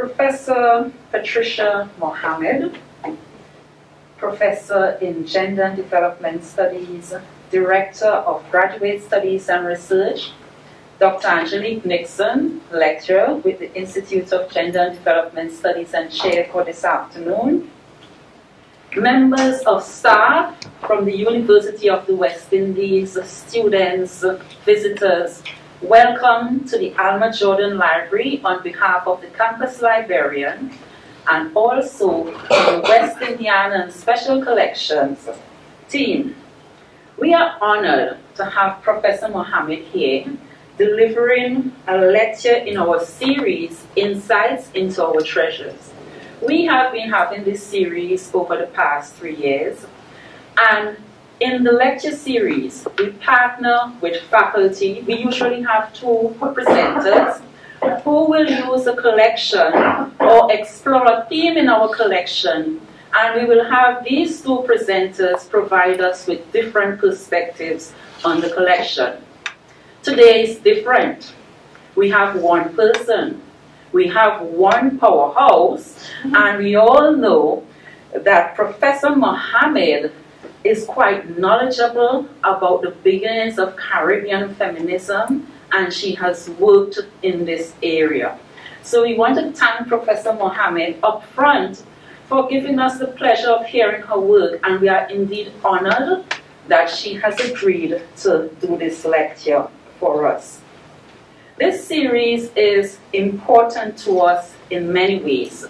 Professor Patricia Mohammed, Professor in Gender and Development Studies, Director of Graduate Studies and Research, Dr. Angelique Nixon, lecturer with the Institute of Gender and Development Studies and chair for this afternoon. Members of staff from the University of the West Indies, students, visitors, welcome to the Alma Jordan Library on behalf of the campus librarian and also the West Indiana Special Collections team. We are honored to have Professor Mohammed here delivering a lecture in our series, Insights into Our Treasures. We have been having this series over the past three years, and in the lecture series, we partner with faculty. We usually have two presenters who will use a collection or explore a theme in our collection. And we will have these two presenters provide us with different perspectives on the collection. Today is different. We have one person, we have one powerhouse, and we all know that Professor Mohammed is quite knowledgeable about the beginnings of Caribbean feminism, and she has worked in this area. So we want to thank Professor Mohammed up front for giving us the pleasure of hearing her work, and we are indeed honored that she has agreed to do this lecture for us. This series is important to us in many ways.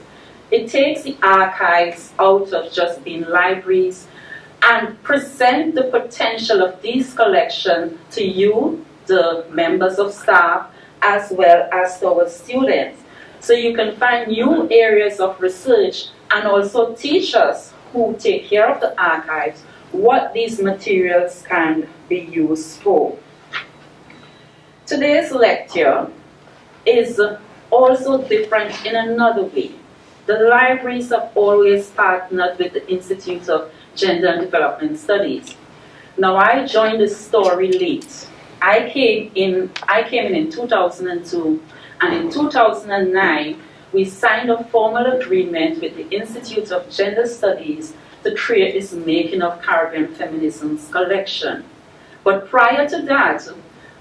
It takes the archives out of just being libraries and present the potential of these collections to you, the members of staff, as well as to our students. So you can find new areas of research and also teach us who take care of the archives what these materials can be used for. Today's lecture is also different in another way. The libraries have always partnered with the Institute of Gender and Development Studies. Now I joined the story late. I came in I came in in 2002 and in 2009 we signed a formal agreement with the Institute of Gender Studies to create this Making of Caribbean Feminism's collection. But prior to that,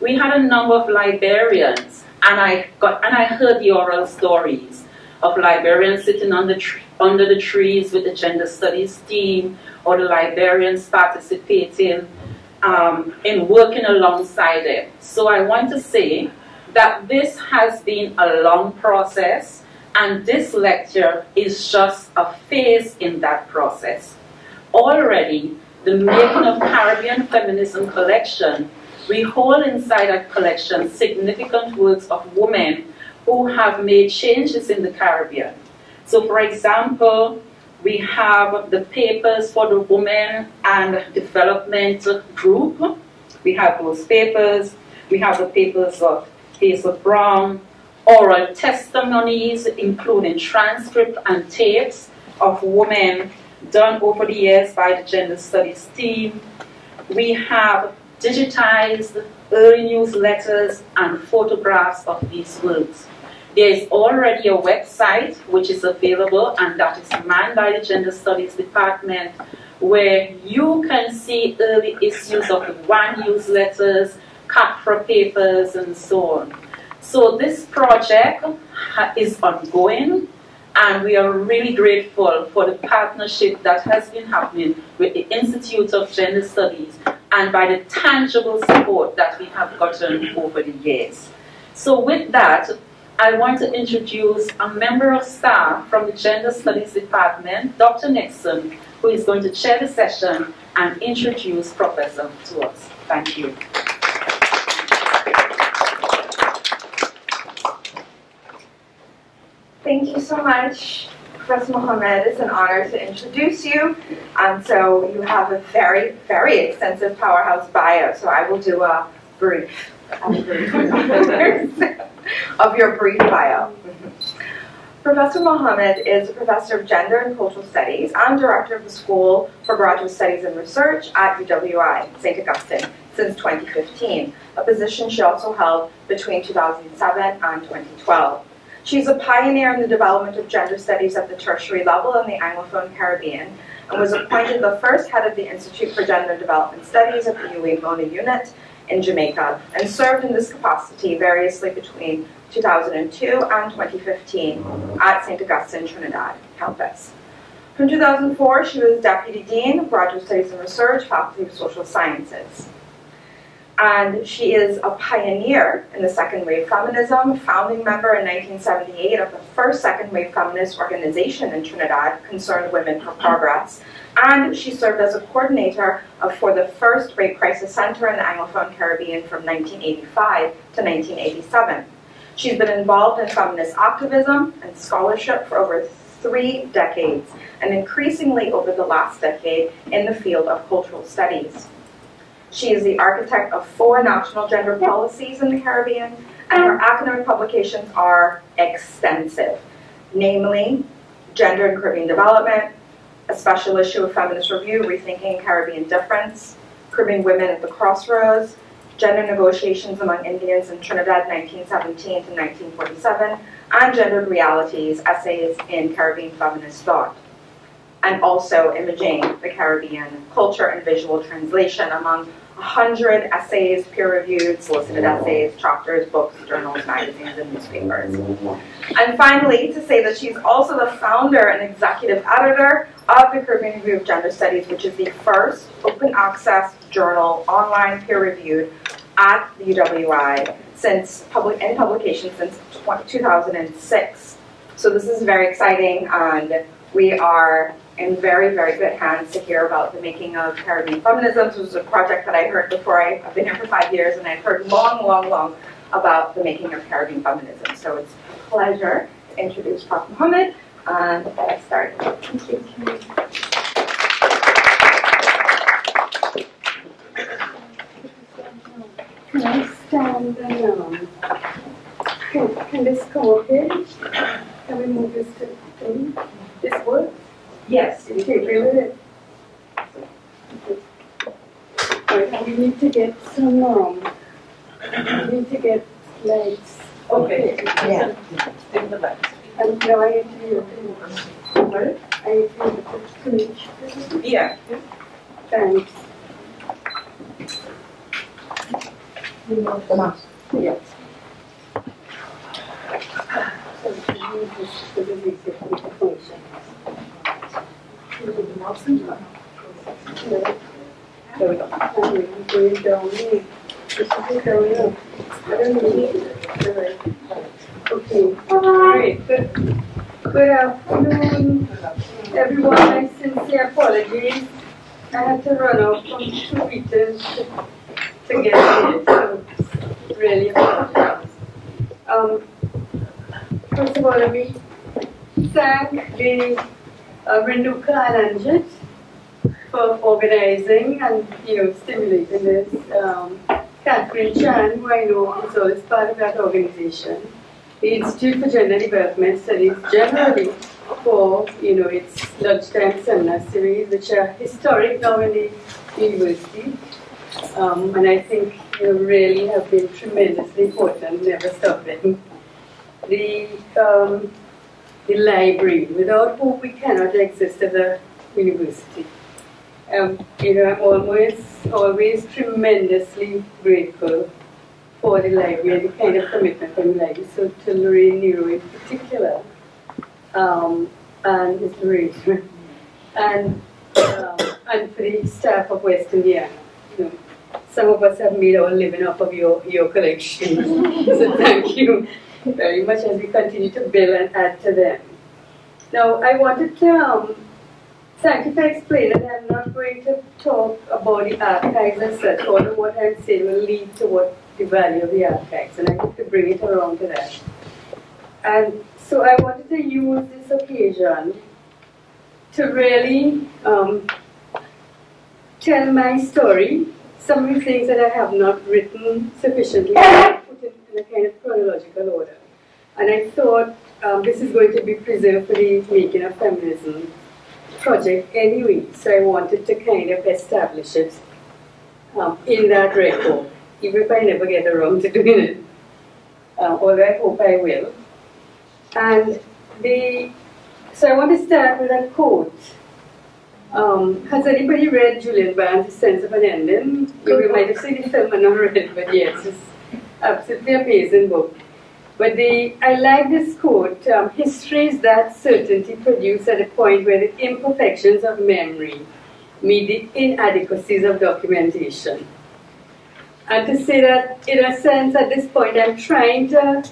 we had a number of librarians, and I got and I heard the oral stories of librarians sitting on the under the trees with the gender studies team, or the librarians participating um, in working alongside them. So I want to say that this has been a long process, and this lecture is just a phase in that process. Already, the Making of Caribbean Feminism collection we hold inside our collection significant works of women who have made changes in the Caribbean. So, for example, we have the papers for the Women and Development Group. We have those papers. We have the papers of Hazel Brown, oral testimonies, including transcript and tapes of women done over the years by the Gender Studies team. We have digitized early newsletters and photographs of these works. There is already a website which is available and that is manned by the Gender Studies Department where you can see early issues of the one newsletters, CAFRA papers, and so on. So this project is ongoing and we are really grateful for the partnership that has been happening with the Institute of Gender Studies and by the tangible support that we have gotten over the years. So with that, I want to introduce a member of staff from the Gender Studies Department, Dr. Nixon, who is going to chair the session and introduce Professor to us. Thank you. Thank you so much. Professor Mohammed, it's an honor to introduce you. Um, so you have a very, very extensive powerhouse bio, so I will do a brief, a brief of your brief bio. Professor Mohammed is a professor of gender and cultural studies and director of the School for Graduate Studies and Research at UWI, St. Augustine, since 2015, a position she also held between 2007 and 2012. She's a pioneer in the development of gender studies at the tertiary level in the Anglophone Caribbean and was appointed the first head of the Institute for Gender Development Studies at the UWI Mona unit in Jamaica and served in this capacity variously between 2002 and 2015 at St. Augustine Trinidad campus. From 2004, she was Deputy Dean of Graduate Studies and Research, Faculty of Social Sciences. And she is a pioneer in the second wave feminism, founding member in 1978 of the first second wave feminist organization in Trinidad, Concerned Women for Progress. And she served as a coordinator uh, for the first Rape Crisis Center in the Anglophone Caribbean from 1985 to 1987. She's been involved in feminist activism and scholarship for over three decades, and increasingly over the last decade in the field of cultural studies. She is the architect of four national gender policies in the Caribbean, and her academic publications are extensive, namely Gender and Caribbean Development, a special issue of Feminist Review, Rethinking Caribbean Difference, Caribbean Women at the Crossroads, Gender Negotiations Among Indians in Trinidad 1917 to 1947, and Gendered Realities, Essays in Caribbean Feminist Thought and also imaging the Caribbean culture and visual translation among 100 essays, peer-reviewed, solicited essays, chapters, books, journals, magazines, and newspapers. And finally, to say that she's also the founder and executive editor of the Caribbean Review of Gender Studies, which is the first open access journal, online peer-reviewed at the UWI since public in publication since 2006. So this is very exciting, and we are in very, very good hands to hear about the making of Caribbean Feminisms, which was a project that I heard before I, have been here for five years, and I've heard long, long, long about the making of Caribbean Feminism. So it's a pleasure to introduce Prof. Mohammed, and let's start. Thank you. Can I stand and um, can, can this come up here? Can we move this to the this work? Yes. Okay, play with it. Alright, we need to get some, um, we need to get lights. Okay. Yeah. In the back. And now I need to be able I need to be able to reach. Yeah. Thanks. Yes. So we need this for the music function. There we go. I'm going down here. This is going up. It. Okay. Alright, good, afternoon, everyone. My sincere apologies. I had to run out from Tweeters to, to get here, so really apologize. Um, first of all, let me thank the uh, Renduka and Anjit for organizing and you know stimulating this. Um, Catherine Chan, who I know is always part of that organization. The Institute for Gender Development Studies generally for you know its lunchtime seminar series, which are historic now in the university. Um, and I think you know, really have been tremendously important, never stopping. The um, the library, without whom we cannot exist as a university. Um, you know, I'm always, always tremendously grateful for the library and the kind of commitment from the library. So to Lorraine Nero in particular, um, and Mr. Rachel, and, um, and for the staff of West Indiana. You know, some of us have made our living off of your, your collection. so thank you very much as we continue to build and add to them. Now, I wanted to um, thank you for explaining that I'm not going to talk about the archives as such, all of what I'm saying will lead to what the value of the archives, and I need to bring it around to that. And so I wanted to use this occasion to really um, tell my story, some of the things that I have not written sufficiently, in a kind of chronological order. And I thought um, this is going to be preserved for the Making of Feminism project anyway, so I wanted to kind of establish it um, in that record, even if I never get around to doing it. Uh, although I hope I will. And the, so I want to start with a quote. Um, has anybody read Julian Barnes' Sense of an Ending? You might have seen the film and not read it, but yes, it's absolutely amazing book. But the, I like this quote, um, history is that certainty produced at a point where the imperfections of memory meet the inadequacies of documentation. And to say that, in a sense, at this point, I'm trying to,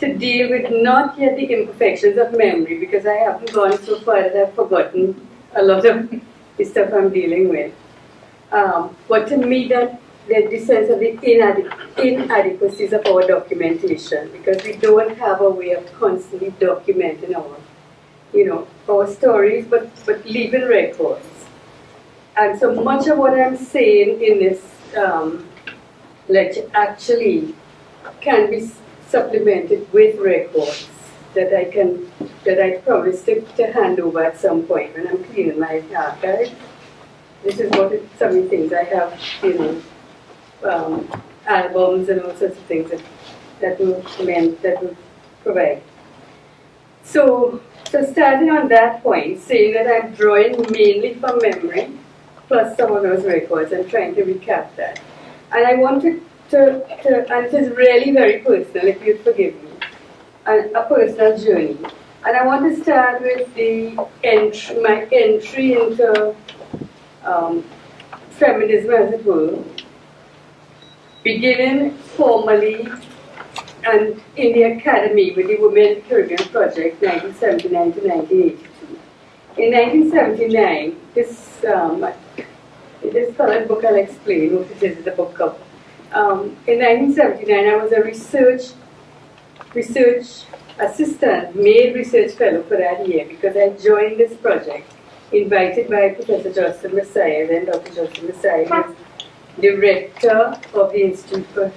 to deal with not yet the imperfections of memory, because I haven't gone so far that I've forgotten a lot of the stuff I'm dealing with. Um, but to me, that the sense of the inadequacies of our documentation, because we don't have a way of constantly documenting our, you know, our stories, but, but leaving records. And so much of what I'm saying in this um, lecture actually can be supplemented with records that I can, that I promise to, to hand over at some point when I'm cleaning my archive. This is what some of the things I have, you know, um, albums and all sorts of things that, that will meant that will provide. So, so starting on that point, saying that I'm drawing mainly from memory, plus some of those records, and trying to recap that. And I wanted to, to and it is really very personal, if you'd forgive me, a, a personal journey. And I want to start with the entry, my entry into um, feminism as it were, beginning formally and in the academy with the Women Caribbean Project 1979 to 1982. In 1979, this, um, this colored book I'll explain what it is, the book of. Um, in 1979, I was a research research assistant, made research fellow for that year because I joined this project, invited by Professor Joycelin Massiah, then Dr. Joycelin Massiah, director of the Institute for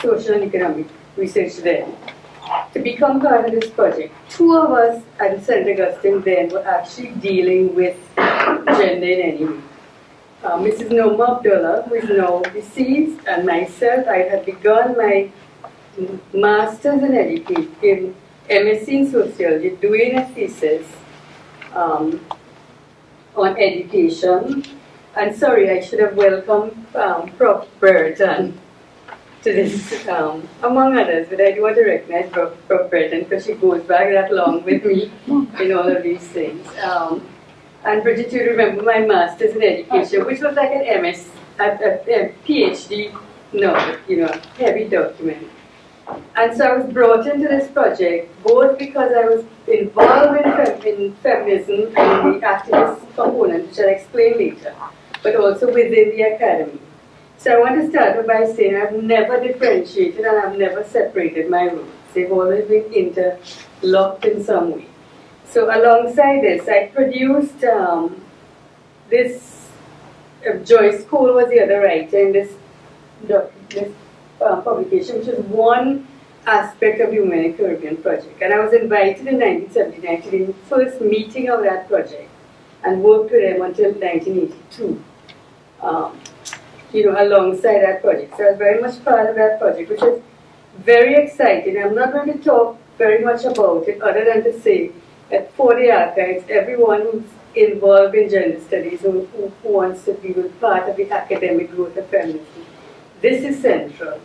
Social and Economic Research there, to become part of this project. Two of us at St. Augustine then were actually dealing with gender in any way. Uh, Mrs. Noma Abdullah, who is now deceased, and myself, I had begun my master's in education, in MSc in sociology, doing a thesis um, on education. And sorry, I should have welcomed um, Prof. Brereton to this, um, among others, but I do want to recognize Prof. Prof. Brereton because she goes back that long with me in all of these things. Um, and Bridget, you remember my master's in education, which was like an MS, a, a, a PhD, no, you know, heavy document. And so I was brought into this project both because I was involved in, fem in feminism and the activist component, which I'll explain later, but also within the academy. So I want to start by saying I've never differentiated and I've never separated my roots. They've always been interlocked in some way. So alongside this, I produced um, this, uh, Joyce Cole was the other writer in this, this uh, publication, which is one aspect of the Women Caribbean Project. And I was invited in 1979 to the first meeting of that project and worked with them until 1982, um, you know, alongside that project. So I was very much part of that project, which is very exciting. I'm not going to talk very much about it other than to say that for the archives, everyone who's involved in gender studies who, who, wants to be part of the academic growth of feminism, this is central.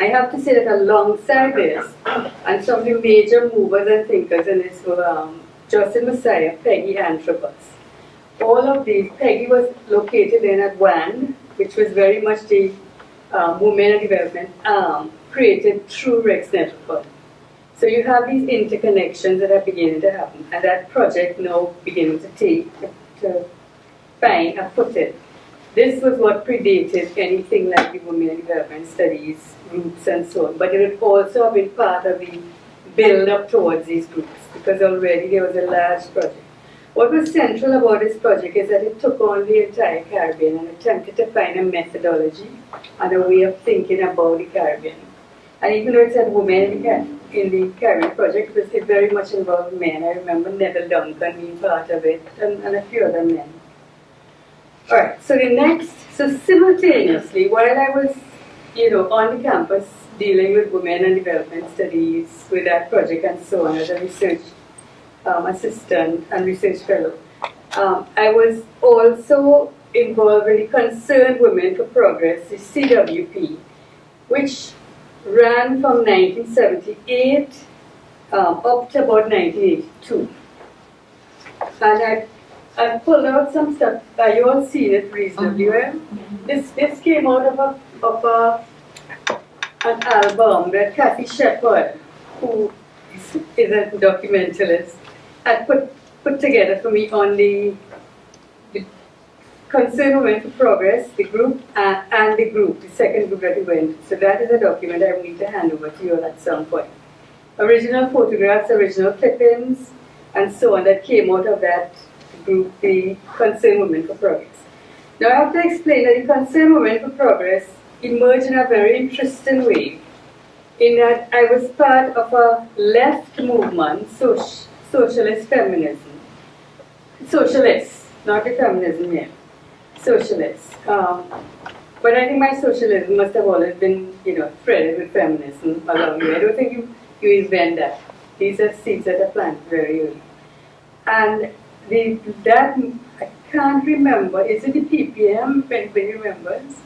I have to say that alongside this, and some of the major movers and thinkers in this were um, Joycelin Massiah, Peggy Antrobus. All of these, Peggy was located in at WAND, which was very much the um, and Development arm, created through Rex Network. So you have these interconnections that are beginning to happen, and that project now beginning to take, to find a footing. This was what predated anything like the Women Development Studies groups and so on, but it would also have been part of the build up towards these groups because already there was a large project. What was central about this project is that it took on the entire Caribbean and attempted to find a methodology and a way of thinking about the Caribbean. And even though it said women in the Caribbean project, it was very much involved men. I remember Neville Duncan being part of it and, and a few other men. Alright, so the next, so simultaneously, while I was you know, on the campus dealing with women and development studies with that project and so on as a research um, assistant and research fellow. Um, I was also involved in the Concerned Women for Progress, the CWP, which ran from 1978 um, up to about 1982. And I, I pulled out some stuff. Uh, you all seen it reasonably well. This this came out of a of a an album that Kathy Shepard, who is a documentalist, had put put together for me on the, the Women for Progress, the group, uh, and the group, the second group that we went. So that is a document I will need to hand over to you at some point. Original photographs, original clippings, and so on that came out of that group, the Concern Women for Progress. Now I have to explain that the Concern Women for Progress emerged in a very interesting way in that I was part of a left movement, socialist feminism. Socialist, not the feminism yet. Socialist. Um, but I think my socialism must have always been, you know, threaded with feminism along the way. I don't think you, you invent that. These are seeds that are planted very early. And the, that, I can't remember, is it the PPM, if anybody remembers?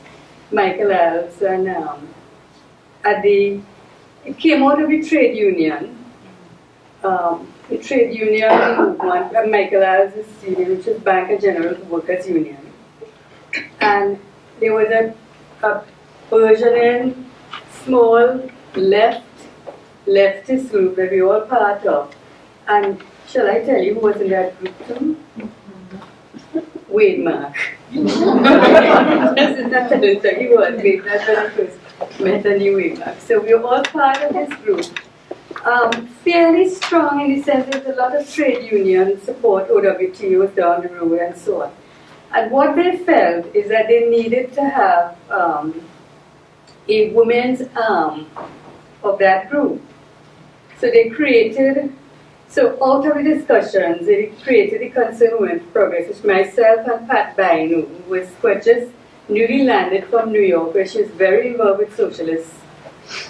Michael Alves and um, at the, it came out of the trade union, um, the trade union movement, Michael union, which is Bank of General Workers Union. And there was a, a burgeoning, small, left, leftist group that we all part of. And shall I tell you who was in that group too? Wade Mark. this is not you what Wade, that's when I first met a new Wade Mark. So we were all part of this group. Um, fairly strong in the sense there's a lot of trade union support, OWT was down the road and so on. And what they felt is that they needed to have um, a women's arm of that group. So they created so out of the discussions, they created the Concern Women Progress, which myself and Pat Bainu, who was just newly landed from New York, where she's very involved with socialist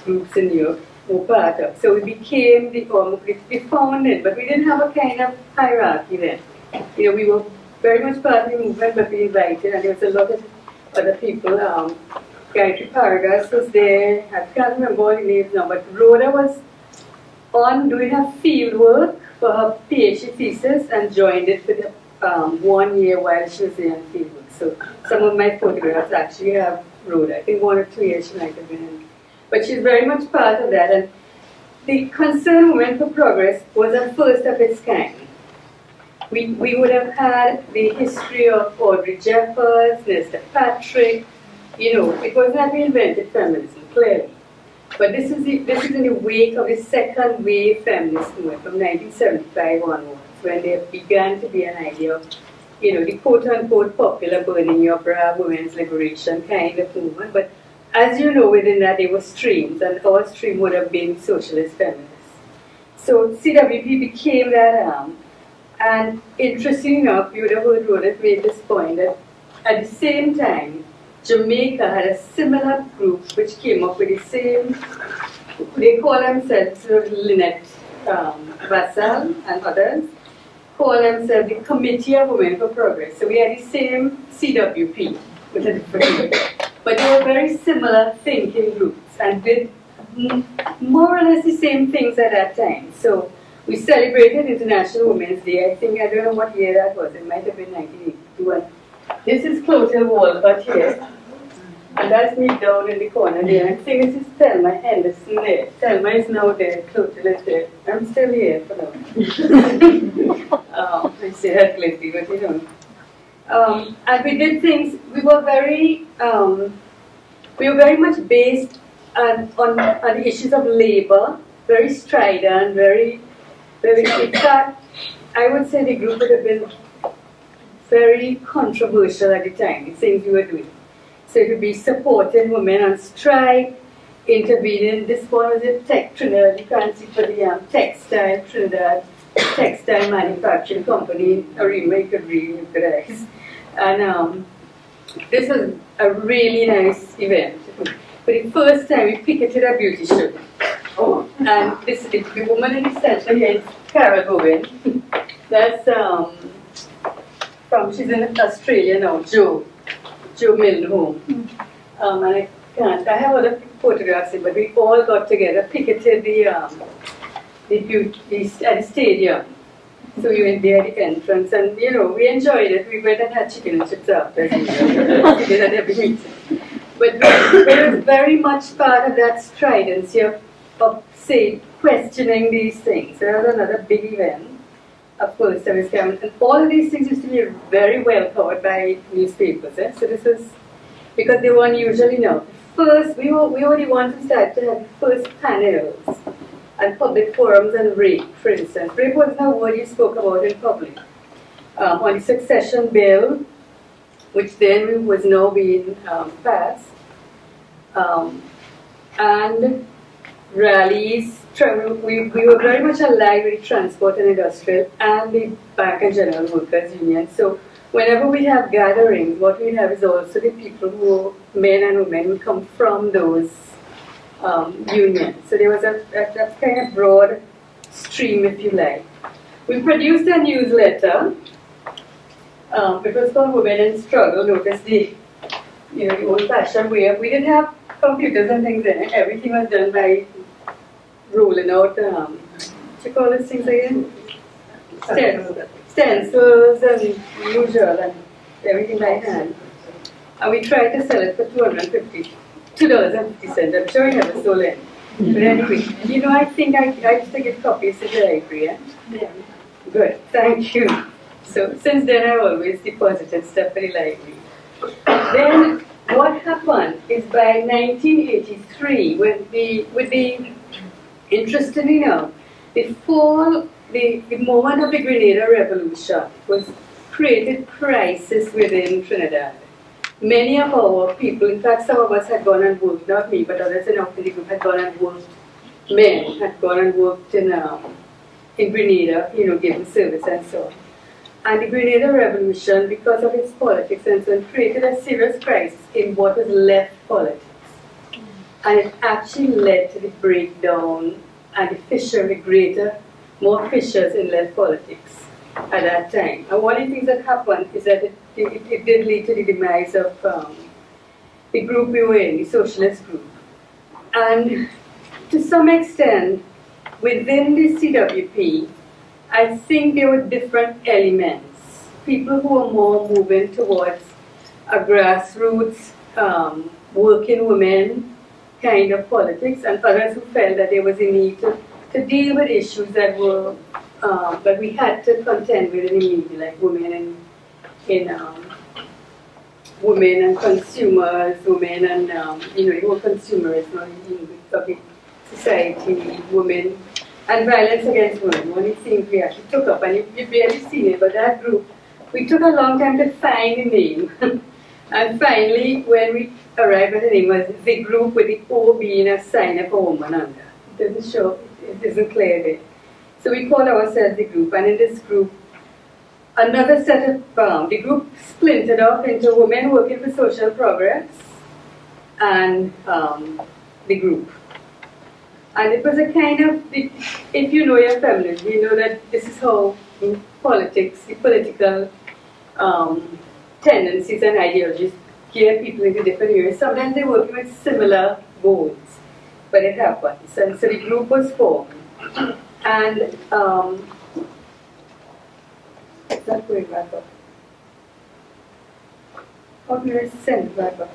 groups in New York, of. So we became the, um, we but we didn't have a kind of hierarchy then. You know, we were very much part of the movement, but we invited, and there was a lot of other people. Um, Gayatri Paragas was there, I can't remember all the names now, but Rhoda was on doing her field work for her PhD thesis and joined it for the um, one year while she was in field work. So some of my photographs actually have Rhoda. I think one or two years she might have been. But she's very much part of that. And the Concern Women for Progress was a first of its kind. We, we would have had the history of Audrey Jeffers, Nesta Patrick, you know, it was not reinvented feminism, clearly. But this is, the, this is in the wake of the second wave feminist movement from 1975 onwards, when there began to be an idea of, you know, the quote-unquote popular burning your bra, women's liberation kind of movement. But as you know, within that there were streams, and our stream would have been socialist feminists. So CWP became that arm. And interesting enough, you would have heard Rhoda made this point that at the same time, Jamaica had a similar group which came up with the same, they call themselves Linnette um, Vassell and others, call themselves the Committee of Women for Progress. So we had the same CWP with a different But they were very similar thinking groups and did more or less the same things at that time. So we celebrated International Women's Day. I think, I don't know what year that was. It might have been 1981. This is Clotilde Walcott here. And that's me down in the corner there. I'm saying this is Thelma Henderson there. Thelma is now there, Clotilde is there. I'm still here for now. um, I say that lately, but you know. Um, and we did things, we were very, um, we were very much based on, on, on the issues of labor, very strident, very, very, in fact, I would say the group would have been very controversial at the time, the things we were doing. So to be supporting women on strike, intervening, this one was a tech Trinidad, you can't see for the um, textile Trinidad, textile manufacturing company, or you could really recognize. And um, this was a really nice event. for the first time we picketed a beauty show. Oh. And this the, the woman in the center here is Carol Bowen. That's um from she's in Australia now, Joe. Joe Milne Um, and I can't I have other photographs but we all got together, picketed the um the beauty at the stadium. So we went there at the entrance and you know, we enjoyed it. We went and had chicken and chips after. we did at. But there was very much part of that stridency of, of say, questioning these things. There was another big event of course service coming, and all of these things used to be very well covered by newspapers. Eh? So this was because they weren't usually known. First, we were, we only wanted to start to have first panels and public forums and rape, for instance. Rape was not what you spoke about in public. Um, on the succession bill, which then was now being um, passed, um, and rallies. We, we were very much aligned with transport and industrial and the Bank and General Workers Union. So whenever we have gatherings, what we have is also the people who, men and women, who come from those um, unions. So there was a, a, a kind of broad stream, if you like. We produced a newsletter. Um, it was called Women in Struggle. Notice the, you know, the old-fashioned way. We didn't have computers and things in it. Everything was done by rolling out, um, what you call these things again? Stencils, stencils and usual and everything by hand. And we tried to sell it for 250 $2.50. I'm sure you never sold it. But anyway, you know, I think I, I used to give copies to the library. Yeah? yeah. Good, thank you. So since then, I always deposited stuff in the library. Then what happened is by 1983, when the, with the, interestingly enough, the fall, the, the moment of the Grenada Revolution was created crisis within Trinidad. Many of our people, in fact, some of us had gone and worked, not me, but others in our group had gone and worked, men had gone and worked in, um, in Grenada, you know, giving service and so on. And the Grenada Revolution, because of its politics and so on, created a serious crisis in what was left politics. And it actually led to the breakdown and the fissure, the greater, more fissures in left politics at that time. And one of the things that happened is that it, it, it did lead to the demise of um, the group we were in, the socialist group. And to some extent, within the CWP, I think there were different elements. People who were more moving towards a grassroots um, working women kind of politics, and others who felt that there was a need to, to deal with issues that were um, that we had to contend with media, like women and in um, women and consumers, women and um, you know the whole consumerism of the society, women and violence against women. One of the we actually took up, and you, have barely seen it, but that group, we took a long time to find a name. and finally, when we arrived at the name, was the group with the O being a sign of a woman under. It doesn't show, it isn't clear there. So we called ourselves the group, and in this group, another set of, um, the group splintered off into Women Working for Social Progress and um, the group. And it was a kind of, if you know your feminism, you know that this is how politics, the political um, tendencies and ideologies gear people into different areas. Sometimes they're working with similar goals, but it happens. And so the group was formed. And um, it's not going back up. How do I send back up?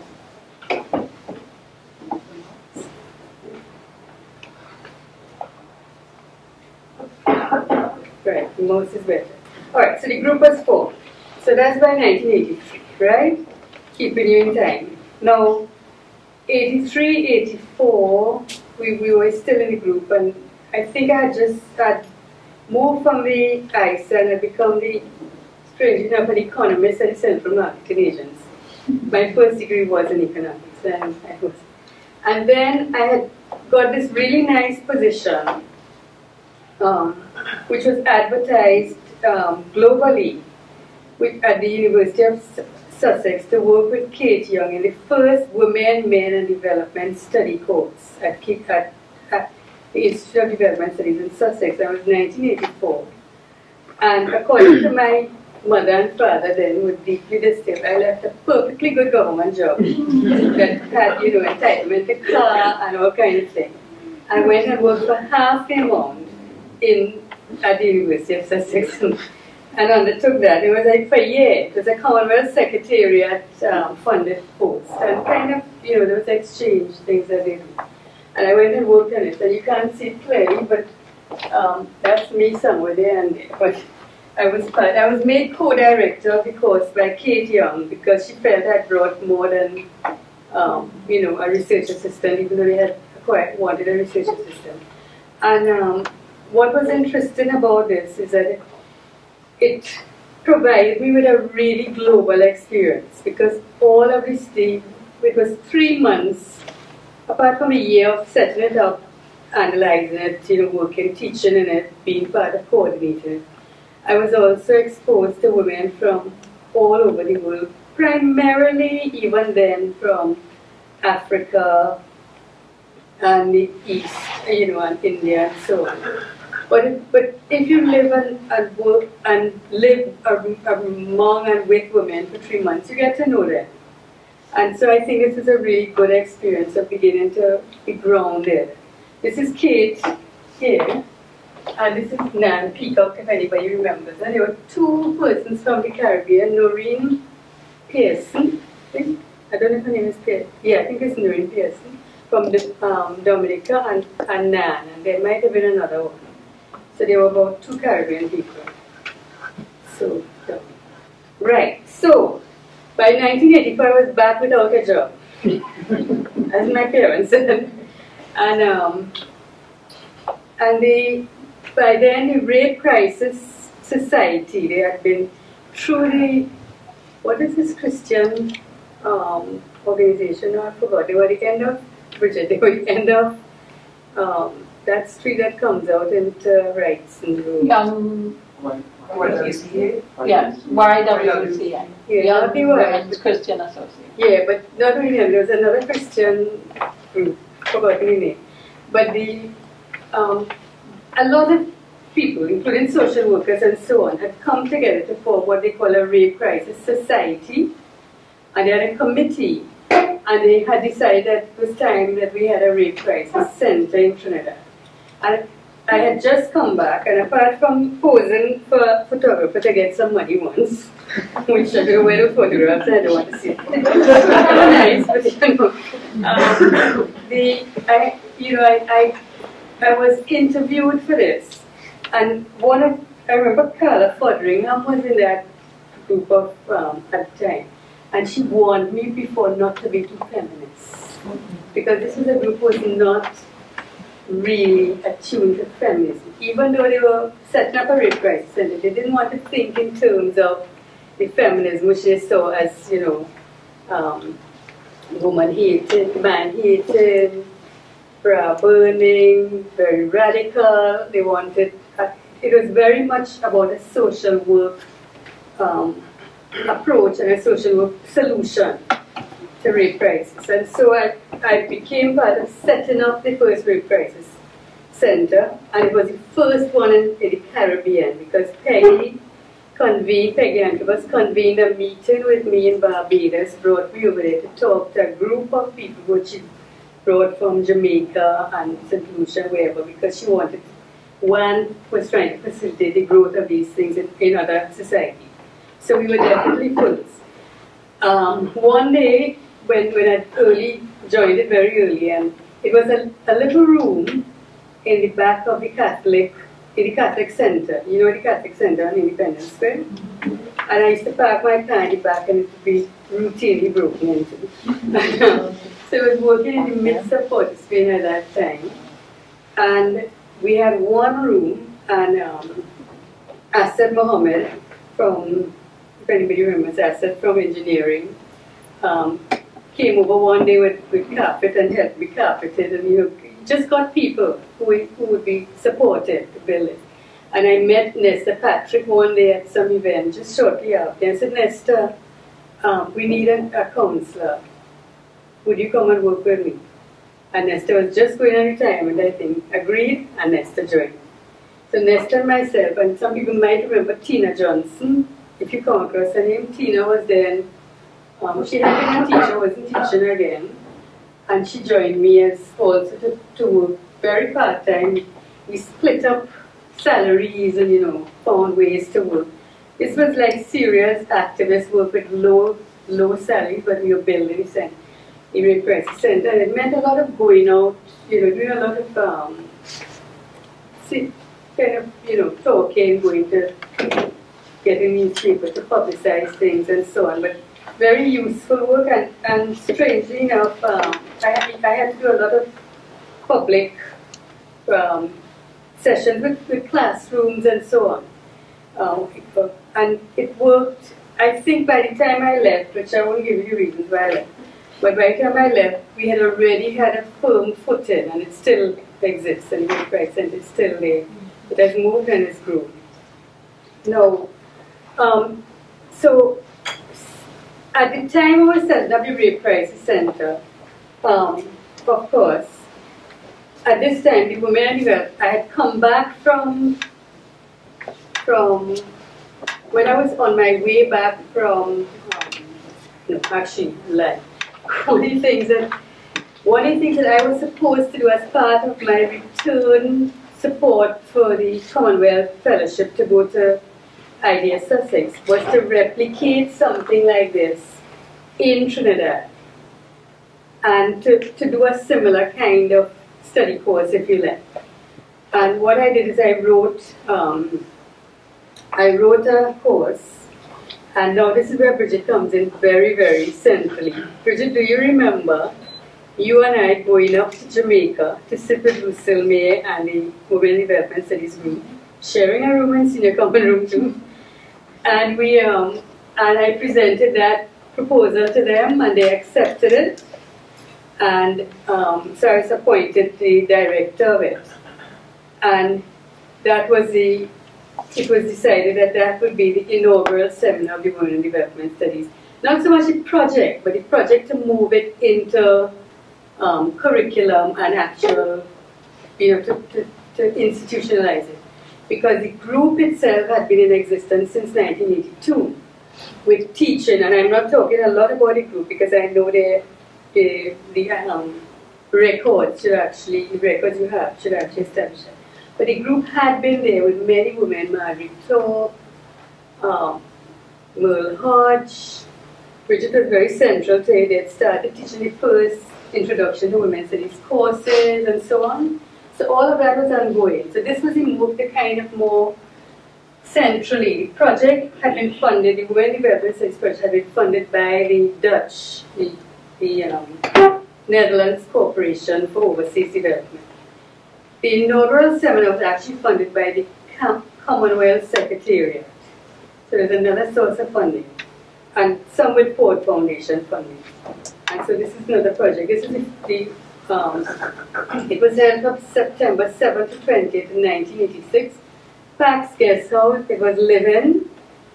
Right, most better. Alright, so the group was four. So that's by 1983, right? Keeping you in time. Now, 83, 84, we, we were still in the group, and I think I just had moved from the ISA and had become the, strange enough, an economist and central market Asians. My first degree was in economics, and I was. And then I had got this really nice position um, which was advertised um, globally with, at the University of Sussex to work with Kate Young in the first Women, Men and Development Study course at, at, at the Institute of Development Studies in Sussex. That was 1984. And according to my mother and father then were deeply disturbed. I left a perfectly good government job that had, you know, entitlement to car and all kind of things. I went and worked for half the amount in at the University of Sussex and undertook that. It was like for a year. It was a Commonwealth Secretariat um, funded post. And kind of, you know, there was exchange things that they do. And I went and worked on it. So you can't see it clearly, but um, that's me somewhere there. And but I was part, I was made co-director of the course by Kate Young because she felt I brought more than, um, you know, a research assistant, even though they had quite wanted a research assistant. And um, what was interesting about this is that it provided me with a really global experience because all of this day, it was three months, apart from a year of setting it up, analyzing it, you know, working, teaching in it, being part of coordinating. I was also exposed to women from all over the world, primarily even then from Africa and the East, you know, and India and so on. But if, but if you live and, and work and live among and with women for three months, you get to know them. And so I think this is a really good experience of beginning to be grounded. This is Kate here. And this is Nan Peacocke, if anybody remembers. And there were two persons from the Caribbean, Noreen Pearson. I, don't know if her name is Pearson. Yeah, I think it's Noreen Pearson from the, um, Dominica and, and Nan. And there might have been another one. So there were about two Caribbean people. So, right. So, by 1984, I was back without a job, as my parents said. And um, and the by then the Rape Crisis Society, they had been truly, what is this Christian um, organization? No, I forgot. They were the end of, Bridget, they were the end of um, that street that comes out into Wrightson Road. Young, yeah, YWCA. Yeah, Young they were. Women's Christian Association. Yeah, but not only them, there was another Christian group, forgotten the name. But the um, a lot of people, including social workers and so on, had come together to form what they call a rape crisis society. And they had a committee, and they had decided that it was time that we had a rape crisis center in Trinidad. And I had just come back, and apart from posing for a photographer to get some money once, which I where the photographs, I don't want to see it. nice, but you know, um, the, I, you know, I, I I was interviewed for this, and one of I remember Carla Fotheringham was in that group of um, at the time, and she warned me before not to be too feminist because this was a group was not really attuned to feminism. Even though they were setting up a rape crisis center, they didn't want to think in terms of the feminism which they saw as you know um, woman hated, man hated, bra burning, very radical. They wanted, uh, it was very much about a social work um, approach and a social work solution to rape. And so I, I became part of setting up the first rape crisis center, and it was the first one in, in the Caribbean because Peggy convened, Peggy Antrobus convened a meeting with me in Barbados, brought me over there to talk to a group of people which she brought from Jamaica and St. Lucia, wherever, because she wanted, one was trying to facilitate the growth of these things in, in other societies. So we were definitely fools. Um, one day, when, when I early joined it very early, and it was a, a little room in the back of the Catholic, in the Catholic Center. You know the Catholic Center on Independence Square? And I used to park my car in the back and it would be routinely broken into. So I was working in the midst of Port Spain at that time. And we had one room, and um, Asad Mohammed from, if anybody remembers Asad from engineering, um, came over one day with, with carpet and helped me carpeted, and you know, just got people who, who would be supported to build it. And I met Nesta Patrick one day at some event just shortly after. I said, Nesta, um, we need a, a counselor. Would you come and work with me? And Nesta was just going on retirement, I think, agreed, and Nesta joined. So Nesta and myself, and some people might remember Tina Johnson, if you come across her name, Tina was then, um, she had been a teacher, wasn't teaching again, and she joined me as also to, to work very part-time. We split up salaries and, you know, found ways to work. This was like serious activist work with low, low salaries, but we were building and in crisis center. And it meant a lot of going out, you know, doing a lot of, um, see, kind of, you know, talking, going to getting newspaper to publicize things and so on. But very useful work, and, and strangely enough, um, I, I had to do a lot of public um, sessions with, with classrooms and so on. Um, and it worked, I think by the time I left, which I won't give you reasons why I left, but by the time I left, we had already had a firm footing, and it still exists, and Price Center is still there. It has moved and it's grown. No. um, so at the time I was at W. Price Center, um, of course, at this time, the women I had come back from, from when I was on my way back from, um, no, actually, like, one of the things that, one of the things that I was supposed to do as part of my return support for the Commonwealth Fellowship to go to IDS Sussex was to replicate something like this in Trinidad and to, to do a similar kind of study course, if you like. And what I did is I wrote, um, I wrote a course, and now this is where Bridget comes in very, very centrally. Bridget, do you remember you and I going up to Jamaica to sit with Lucille Mair and the Women Development Studies group, sharing a room and senior common room too. And we, um, and I presented that proposal to them, and they accepted it. And um, so I was appointed the director of it. And that was the, it was decided that that would be the inaugural seminar of the Women Development Studies. Not so much a project, but a project to move it into um, curriculum and actual, you know, to, to, to institutionalize it. Because the group itself had been in existence since 1982 with teaching, and I'm not talking a lot about the group because I know the, the, the um, records should actually, the records you have should actually establish it. But the group had been there with many women, Margaret Thorpe, um, Merle Hodge, Bridget was very central to it. They started teaching the first introduction to women's studies courses and so on. So all of that was ongoing. So this was the kind of more centrally. Project had been funded, the Women Development Studies project had been funded by the Dutch, the, the um, Netherlands Corporation for Overseas Development. The inaugural seminar was actually funded by the Commonwealth Secretariat. So there's another source of funding. And some with Ford Foundation funding. And so this is another project. This is the, it was held from September 7th to 20th 1986. Pax guest house, it was living.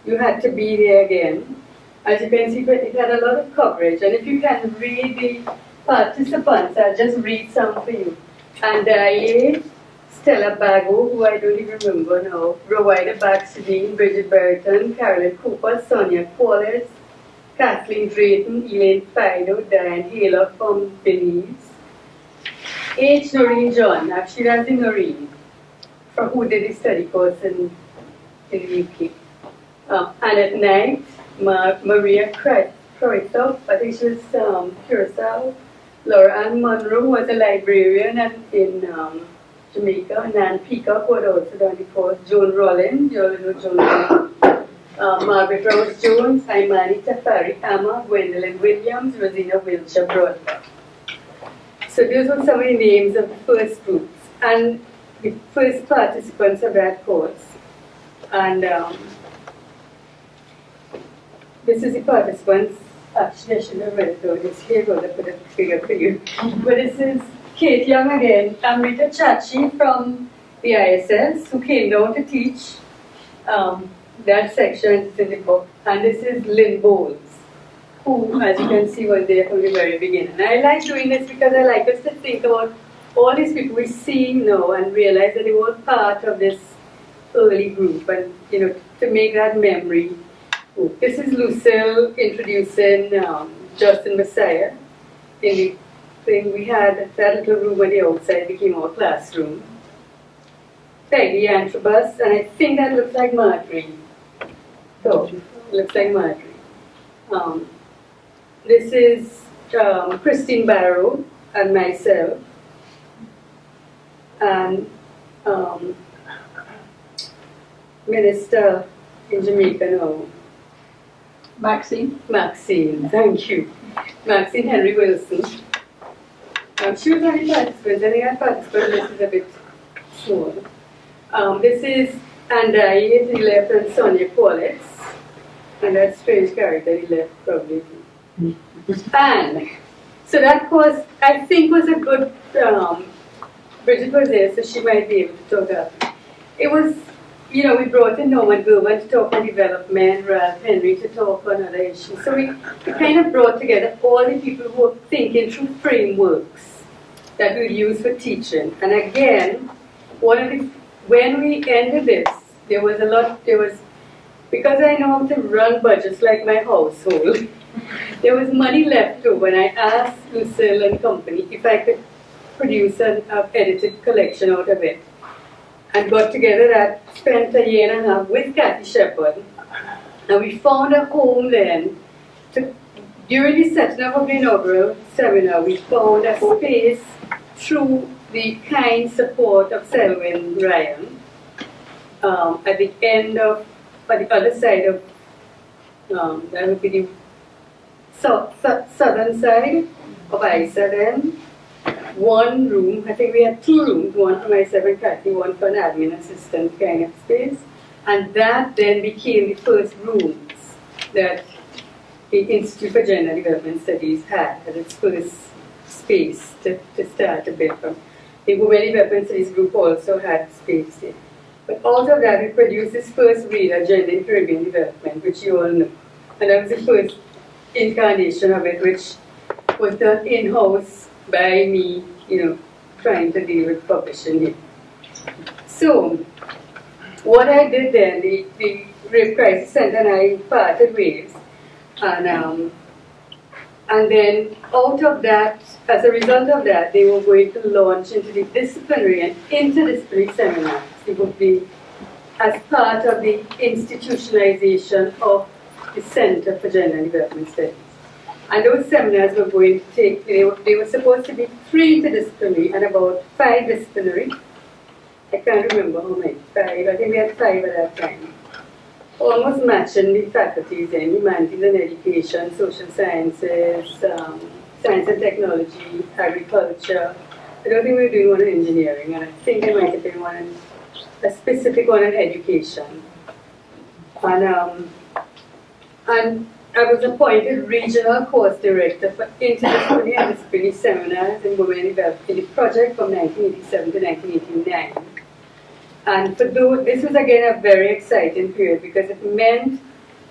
You had to be there again. As you can see, it had a lot of coverage. And if you can read the participants, I'll just read some for you. And Stella Bago, who I don't even remember now, Rowida Baxter Bridget Brereton, Carolyn Cooper, Sonia Cuales, Kathleen Drayton, Elaine Fido, Diane Haler from Belize. H. Noreen John, actually that's in Noreen, from who did the study course in, in the UK. Um, and at night, Ma Maria Kreuthoff, I think she was um, Curacao. Laura Ann Monroe was a librarian at, in um, Jamaica. Nan Peacocke was also done the course. Joan Rollins, you all know Joan Rollins uh, Margaret Rose Jones, Imani Tafari Ama, Gwendolyn Williams, Rosina Wiltshire Broadbent. So those were some of the names of the first groups and the first participants of that course. And um, this is the participants. Actually, I should have read though. It's here, going to put a figure for you. But this is Kate Young again, Amrita Chhachhi from the ISS, who came down to teach um, that section in the book. And this is Lynn. Who, as you can see, was there from the very beginning. I like doing this because I like us to think about all these people we see now and realize that they were part of this early group and, you know, to make that memory. This is Lucille introducing um, Joycelin Massiah. In the thing we had, that little room on the outside became our classroom. Peggy Antrobus, and I think that looks like Marjorie. So, looks like Marjorie. Um, this is um, Christine Barrow and myself. And um, Minister in Jamaica now, Maxine? Maxine, thank you. Maxine Henry Wilson. Um, she was only participant, I think I participated, this is a bit small. Um, this is Andai, he left, and Sonia Paulets. And that strange character he left probably. And so that was, I think, was a good. Um, Bridget was there, so she might be able to talk up. It was, you know, we brought in Norman Girvan to talk on development, Ralph Henry to talk on other issues. So we, we kind of brought together all the people who were thinking through frameworks that we use for teaching. And again, one of the when we ended this, there was a lot. There was because I know how to run budgets like my household. There was money left over, and I asked Lucille and company if I could produce an uh, edited collection out of it. And got together that, spent a year and a half with Kathy Shepherd. And we found a home then. To, during the setting up of the inaugural seminar, we found a space through the kind support of Selwyn Ryan um, at the end of, at the other side of, um, that would be the so, so, southern side of ISER then. One room, I think we had two rooms, one for myself and Kathy, one for an admin assistant kind of space. And that then became the first rooms that the Institute for Gender Development Studies had as its first space to, to start a bit from. The Women Development Studies group also had space there. But out of that, we produced this first reader, Gender in Caribbean Development, which you all know. And that was the first incarnation of it, which was done in-house by me, you know, trying to deal with publishing it. So, what I did then, the, the Rape Crisis Center and I parted ways, and um, and then out of that, as a result of that, they were going to launch into the disciplinary and interdisciplinary seminars. It would be as part of the institutionalization of the Center for Gender Development Studies. And those seminars were going to take, they were, they were supposed to be three interdisciplinary and about five disciplinary. I can't remember how many, five, I think we had five at that time. Almost matching the faculties in humanities and education, social sciences, um, science and technology, agriculture. I don't think we were doing one in engineering, and I think I might have been one a specific one in education. And um, and I was appointed regional course director for interdisciplinary and seminars in women in the project from 1987 to 1989. And for those, this was again a very exciting period because it meant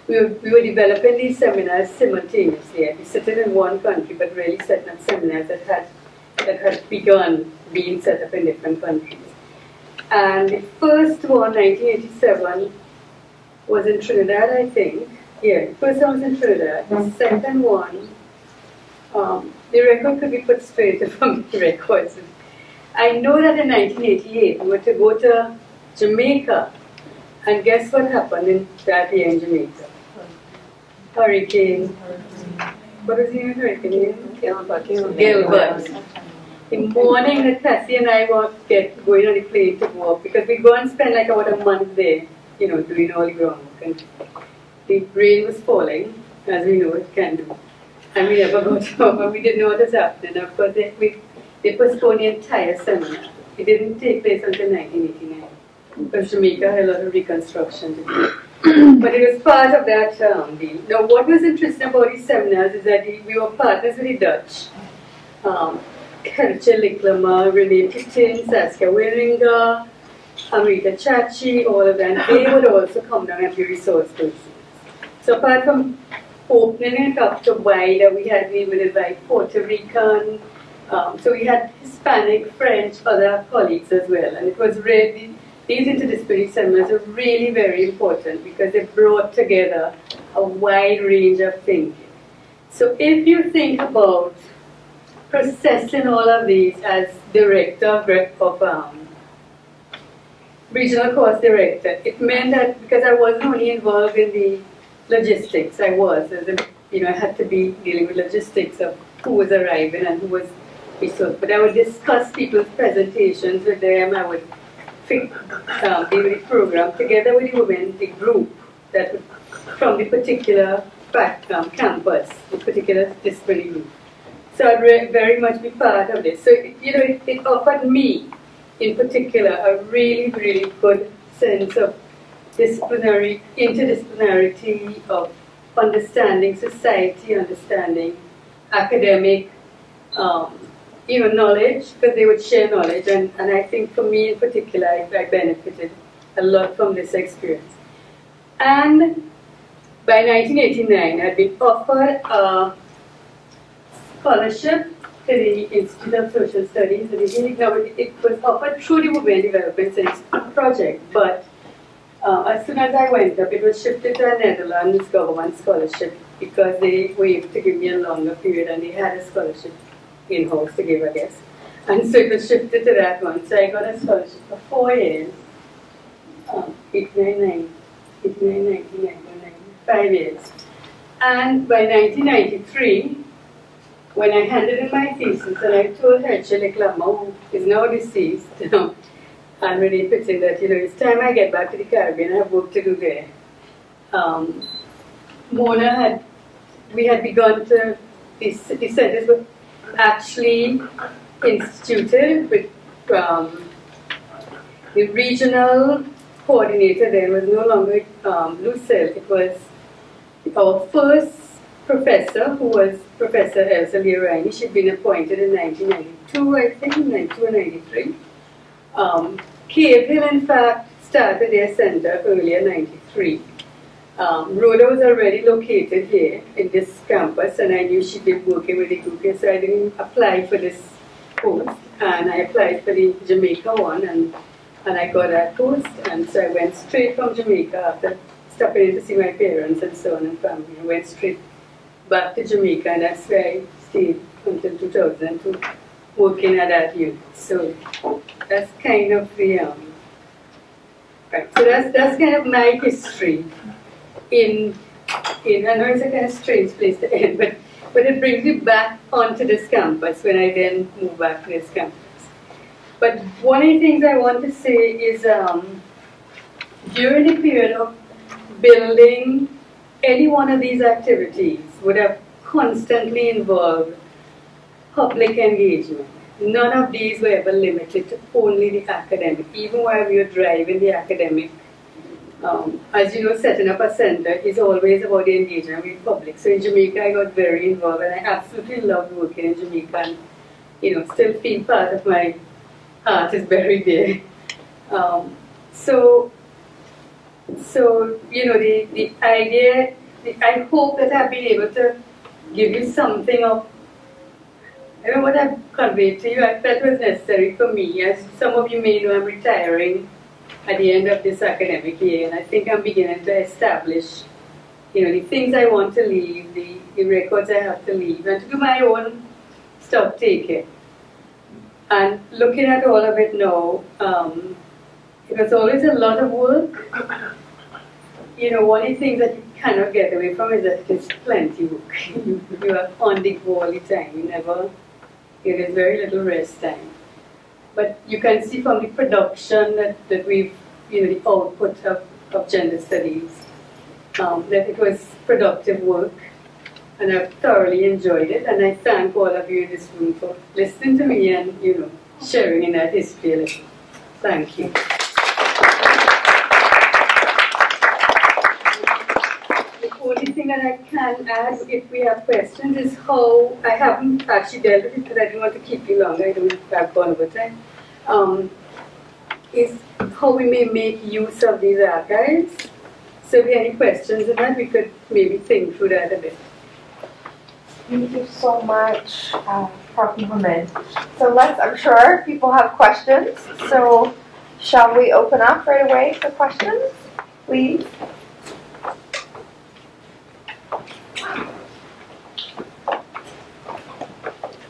we were, we were developing these seminars simultaneously. i We sitting in one country, but really setting up seminars that had that had begun being set up in different countries. And the first one, 1987, was in Trinidad, I think yeah, first one was in Trinidad. The second one, um, the record could be put straight from the records. I know that in 1988 we were to go to Jamaica, and guess what happened in that year in Jamaica? Hurricane. What was the name of hurricane? Gilbert. Gilbert. The morning that Cassie and I were get going on the plane to go up, because we go and spend like about a month there, you know, doing all the groundwork. The rain was falling, as we know it can do. And we never got over, we didn't know what was happening. Of course, they, we, they postponed the entire seminar. It didn't take place until 1989, because Jamaica had a lot of reconstruction to do. but it was part of that um, deal. Now, what was interesting about these seminars is that we were partners with the Dutch. Um, Geertje Lycklama, Renee Pittin, Saskia Wieringa, Amrita Chhachhi, all of them, they would also come down and be resource persons. So apart from opening it up to wider. We had we would invite Puerto Rican, um, so we had Hispanic, French, other colleagues as well, and it was really these interdisciplinary seminars are really very important because they brought together a wide range of thinking. So if you think about processing all of these as director of um, regional course director, it meant that because I wasn't only involved in the logistics, I was, as a, you know, I had to be dealing with logistics of who was arriving and who was resourced. But I would discuss people's presentations with them. I would think, um, the program together with the women, the group that would, from the particular um, campus, the particular disciplinary group. So I'd very much be part of this. So, you know, it, it offered me, in particular, a really, really good sense of disciplinary, interdisciplinarity of understanding society, understanding academic, um, knowledge, because they would share knowledge. And, and I think for me in particular, I, I benefited a lot from this experience. And by 1989, I'd been offered a scholarship to the Institute of Social Studies. And it, it was offered through the Women Development project, but uh, as soon as I went up, it was shifted to a Netherlands government scholarship because they waived to give me a longer period and they had a scholarship in-house to give, I guess. And so it was shifted to that one. So I got a scholarship for four years, um, 899, 899, five years. And by 1993, when I handed in my thesis and I told her, Herschel who is now deceased, I'm really pitching that, you know, it's time I get back to the Caribbean, I have work to do there. Um, Mona had, we had begun to, the, the centers were actually instituted with um, the regional coordinator then was no longer um, Lucille, it was our first professor, who was Professor Elsa Leo-Rhynie, she'd been appointed in 1992, I think, 92 or 93. Um, Cave Hill, in fact, started their center earlier, 93. Um, Rhoda was already located here in this campus, and I knew she'd been working with the here, so I didn't apply for this post. And I applied for the Jamaica one, and, and I got that post, and so I went straight from Jamaica after stopping in to see my parents and so on and family. I went straight back to Jamaica, and that's where I stayed until 2002, working at that unit. So that's kind of the um, right. So that's that's kind of my history. In in I know it's a kind of strange place to end, but but it brings me back onto this campus when I then move back to this campus. But one of the things I want to say is um, during the period of building any one of these activities would have constantly involved public engagement. None of these were ever limited to only the academic, even while we were driving the academic. Um, as you know, setting up a center is always about the engagement with public. So in Jamaica, I got very involved, and I absolutely loved working in Jamaica. And, you know, still feel part of my heart is buried there. Um, so so, you know, the, the idea, the, I hope that I've been able to give you something of, I know what I've conveyed to you, I felt was necessary for me. As some of you may know, I'm retiring at the end of this academic year, and I think I'm beginning to establish, you know, the things I want to leave, the, the records I have to leave, and to do my own stock taking. And looking at all of it now, um, it was always a lot of work you know, one of the things that you cannot get away from is that it's plenty work. you are on the go all the time. You never, there is very little rest time. But you can see from the production that, that we've, you know, the output of, of gender studies, um, that it was productive work. And I've thoroughly enjoyed it. And I thank all of you in this room for listening to me and, you know, sharing in that history. Thank you. only thing that I can ask if we have questions, is how I haven't actually dealt with it because I didn't want to keep you longer. I don't have gone over time. Um, is how we may make use of these archives. So if you have any questions on that, we could maybe think through that a bit. Thank you so much, uh, Prof. Mohammed. So let's, I'm sure people have questions. So shall we open up right away for questions, please?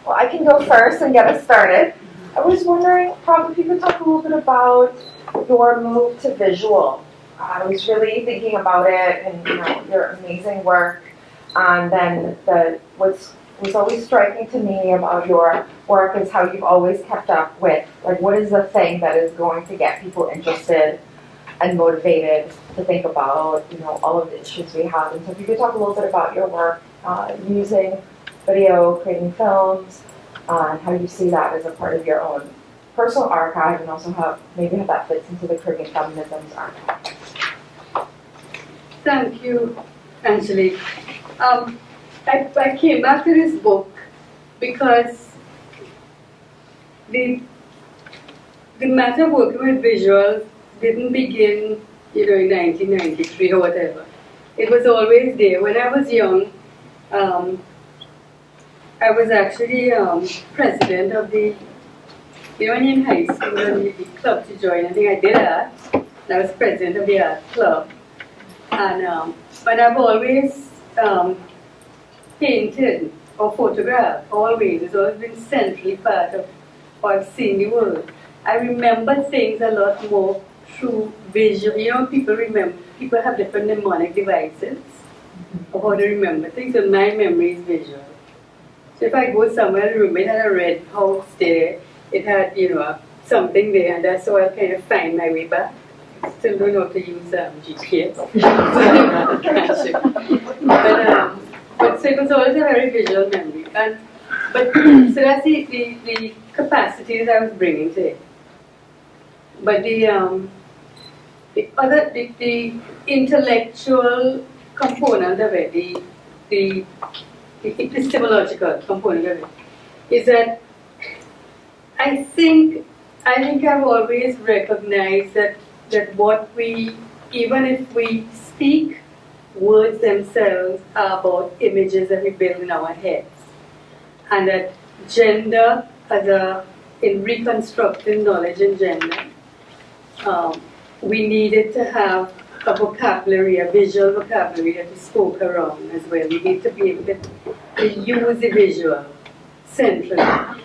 Well, I can go first and get us started. I was wondering, Prof, if you could talk a little bit about your move to visual. I was really thinking about it and you know your amazing work. And then the what's was always striking to me about your work is how you've always kept up with like what is the thing that is going to get people interested and motivated to think about you know all of the issues we have. And so if you could talk a little bit about your work uh, using video, creating films, uh, and how you see that as a part of your own personal archive, and also how maybe how that fits into the Caribbean Feminisms archive. Thank you, Angelique. Um, I, I came back to this book because the the matter of working with visuals didn't begin, you know, in 1993 or whatever. It was always there. When I was young, um, I was actually um, president of the, in high school and need club to join, I think I did that. I was president of the art club. And um, but I've always um, painted or photographed, always. It's always been centrally part of how I've seen the world. I remember things a lot more through visual. You know, people remember, people have different mnemonic devices of how to remember things, and my memory is visual. So if I go somewhere, the room, it had a red house there, it had, you know, something there, and that's how I kind of find my way back still don't know how to use um, GPS. but, um, but so it was always a very visual memory. And, but so that's the, the, the capacity that I was bringing to it. But the, um, the other, the, the intellectual component of it, the, the, the epistemological component of it, is that I think I think I've always recognized that that what we, even if we speak, words themselves are about images that we build in our heads. And that gender, as a, in reconstructing knowledge in gender, um, we needed to have a vocabulary, a visual vocabulary that we spoke around as well. We need to be able to, use the visual centrally.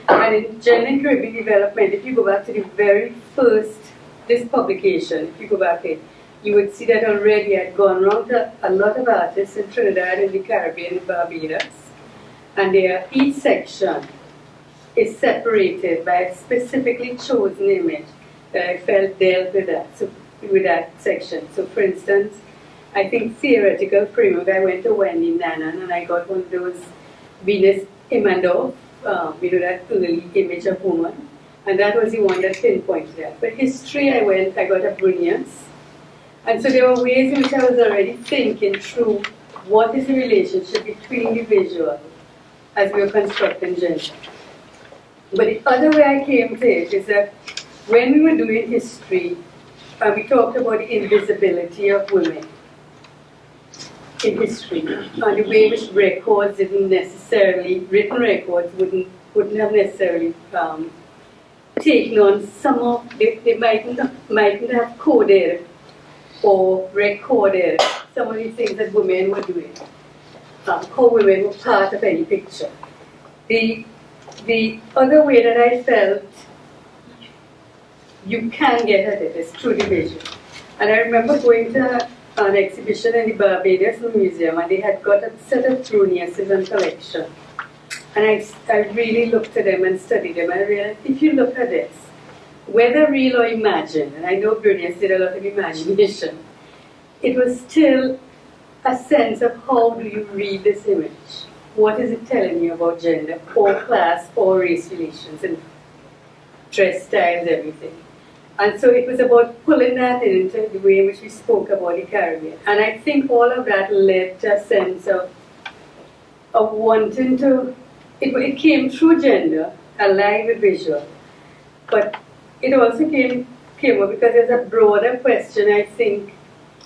And in Gender in Caribbean development, if you go back to the very first this publication, if you go back in, you would see that already I'd gone around to a lot of artists in Trinidad and the Caribbean and Barbados. And their, each section is separated by a specifically chosen image that I felt dealt with that, so, with that section. So for instance, I think theoretical framework, I went to Wendy Nanan and I got one of those Venus Immendorf, um, you know, that early image of woman. And that was the one that pinpointed that. But history, I went, I got a Brunias. And so there were ways in which I was already thinking through what is the relationship between the visual as we were constructing gender. But the other way I came to it is that when we were doing history, and we talked about the invisibility of women in history, and the way which records didn't necessarily, written records wouldn't, wouldn't have necessarily um, taken on some of, they, they mightn't, mightn't have coded or recorded some of the things that women were doing, um, how women were part of any picture. The, the other way that I felt you can get at it, it is through the vision. And I remember going to uh, an exhibition in the Barbados Museum and they had got a set of Brunias's and collection. And I, I really looked at them and studied them, and I realized if you look at this, whether real or imagined, and I know Brunius did a lot of imagination, it was still a sense of how do you read this image? What is it telling you about gender, or class, or race relations, and dress styles, everything. And so it was about pulling that into the way in which we spoke about the Caribbean. And I think all of that led to a sense of, of wanting to it, it came through gender, aligned with visual, but it also came, came up because there's a broader question, I think,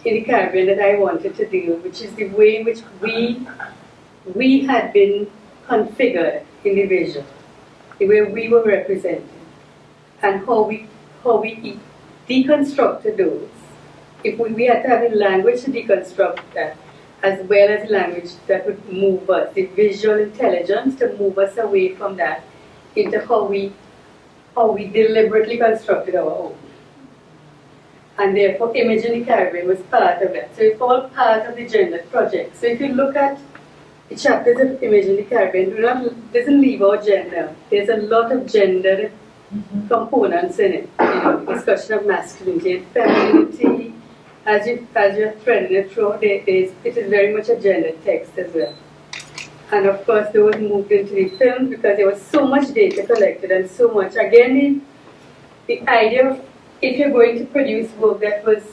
in the Caribbean that I wanted to deal, which is the way in which we we had been configured in the vision, the way we were represented, and how we how we deconstructed those. If we, we had to have a language to deconstruct that, as well as language that would move us, the visual intelligence to move us away from that into how we how we deliberately constructed our own. And therefore, Imaging the Caribbean was part of that. So it's all part of the gender project. So if you look at the chapters of Imaging the Caribbean, not, doesn't leave out gender. There's a lot of gender. Components in it. You know, discussion of masculinity and femininity. As you as you're threading it through, there, it is very much a gender text as well. And of course, those moved into the film because there was so much data collected and so much. Again, the, the idea of if you're going to produce work that was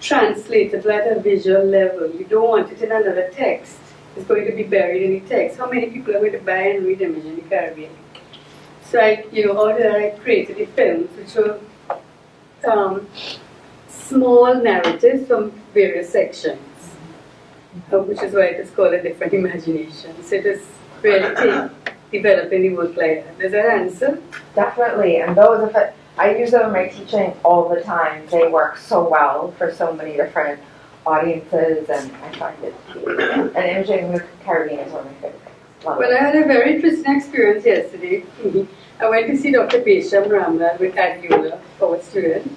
translated at a visual level, you don't want it in another text. It's going to be buried in the text. How many people are going to buy and read Image in the Caribbean? I, you I created the films, which were um, small narratives from various sections which is why it is called a different imagination. So it is really developing the work like that. Does that answer? Definitely. And those, if it, I use them in my teaching all the time. They work so well for so many different audiences, and I find it. And imaging the Caribbean is one of my favorite things. Love well. I had a very interesting experience yesterday. I went to see Dr. Pesham Ramla with Adula, our student,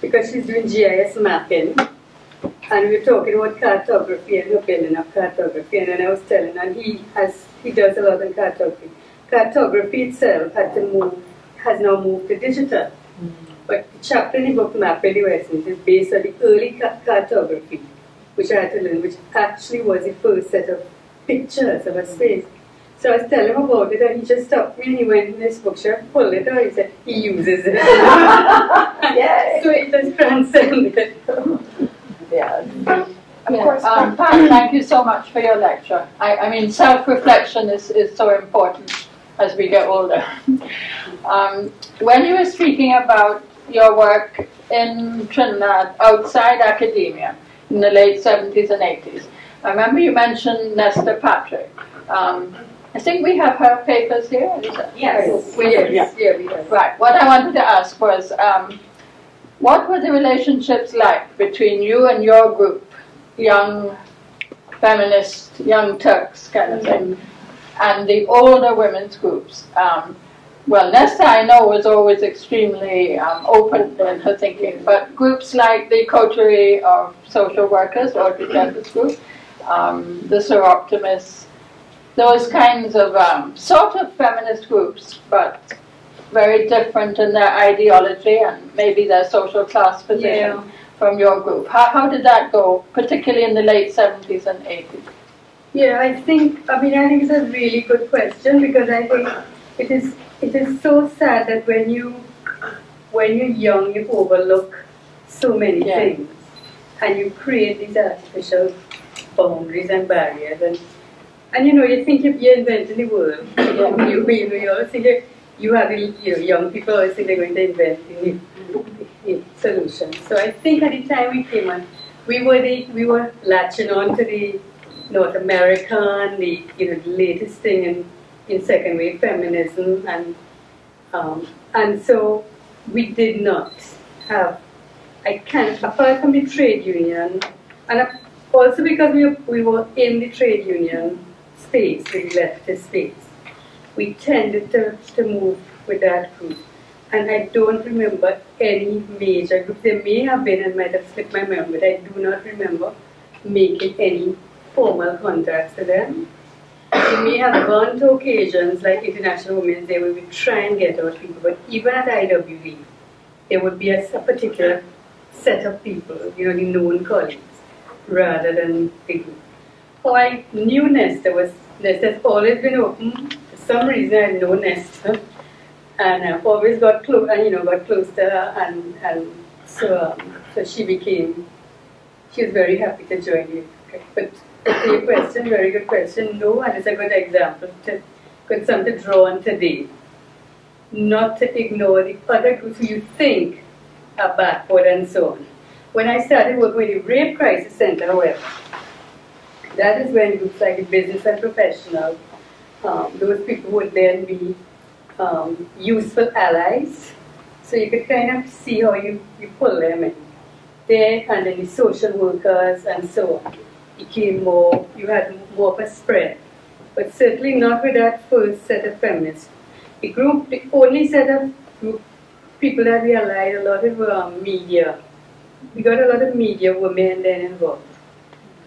because she's doing GIS mapping and we were talking about cartography and the building of cartography, and then I was telling, and he has he does a lot in cartography. Cartography itself had to move, has now moved to digital. Mm. But the chapter in the book Map in the is based on the early cartography, which I had to learn, which actually was the first set of pictures of a space. So I was telling him about it, and he just stopped me and he went in his bookshop, pulled it out, he said he uses it. yeah. so it just transcended. Yes. Of course. Um, thank you so much for your lecture. I, I mean, self-reflection is, is so important as we get older. um, when you were speaking about your work in Trinidad outside academia in the late 70s and 80s, I remember you mentioned Nesta Patrick. Um, I think we have her papers here. Yes. We, yes. Yeah, we have. Right. What I wanted to ask was, um, what were the relationships like between you and your group, young feminist, young Turks kind of thing, and the older women's groups? Um, well, Nesta, I know, was always extremely um, open in her thinking, but groups like the Coterie of Social Workers, or the Justice Group, um, the Soroptimists, those kinds of um, sort of feminist groups, but very different in their ideology and maybe their social class position yeah. from your group. How, how did that go, particularly in the late 70s and 80s? Yeah, I think, I mean, I think it's a really good question because I think it is, it is so sad that when you, when you're young, you overlook so many yeah. things and you create these artificial boundaries and barriers and and you know you think if you're inventing the world you, you, you, know, you always think you have you know, young people always think they're going to invent new, new solutions. So I think at the time we came on, we were the, we were latching on to the North American, the you know the latest thing in, in second wave feminism, and um, and so we did not have. I can't apart from the trade union, and also because we we were in the trade union space, the leftist space we tended to, to move with that group. And I don't remember any major group. There may have been and might have slipped my memory, but I do not remember making any formal contacts with them. We may have gone to occasions like International Women's Day where we try and get out people, but even at IWD, there would be a, a particular set of people, you know, the known colleagues, rather than group. How I knew Nesta was Nesta has always been open For some reason I know Nest, and I've always got close, and you know, got close to her, and and so um, so she became, she was very happy to join you. Okay. But to your question, very good question. No, and it's a good example, to, good something to draw on today. Not to ignore the other groups who you think are backward and so on. When I started working with the Rape Crisis Center, however, that is when groups like business and professional, um, those people would then be um, useful allies. So you could kind of see how you, you pull them in. There, and then the social workers and so on. Became more, you had more of a spread. But certainly not with that first set of feminists. The group, the only set of group, people that we allied, a lot of um, media. We got a lot of media women then involved.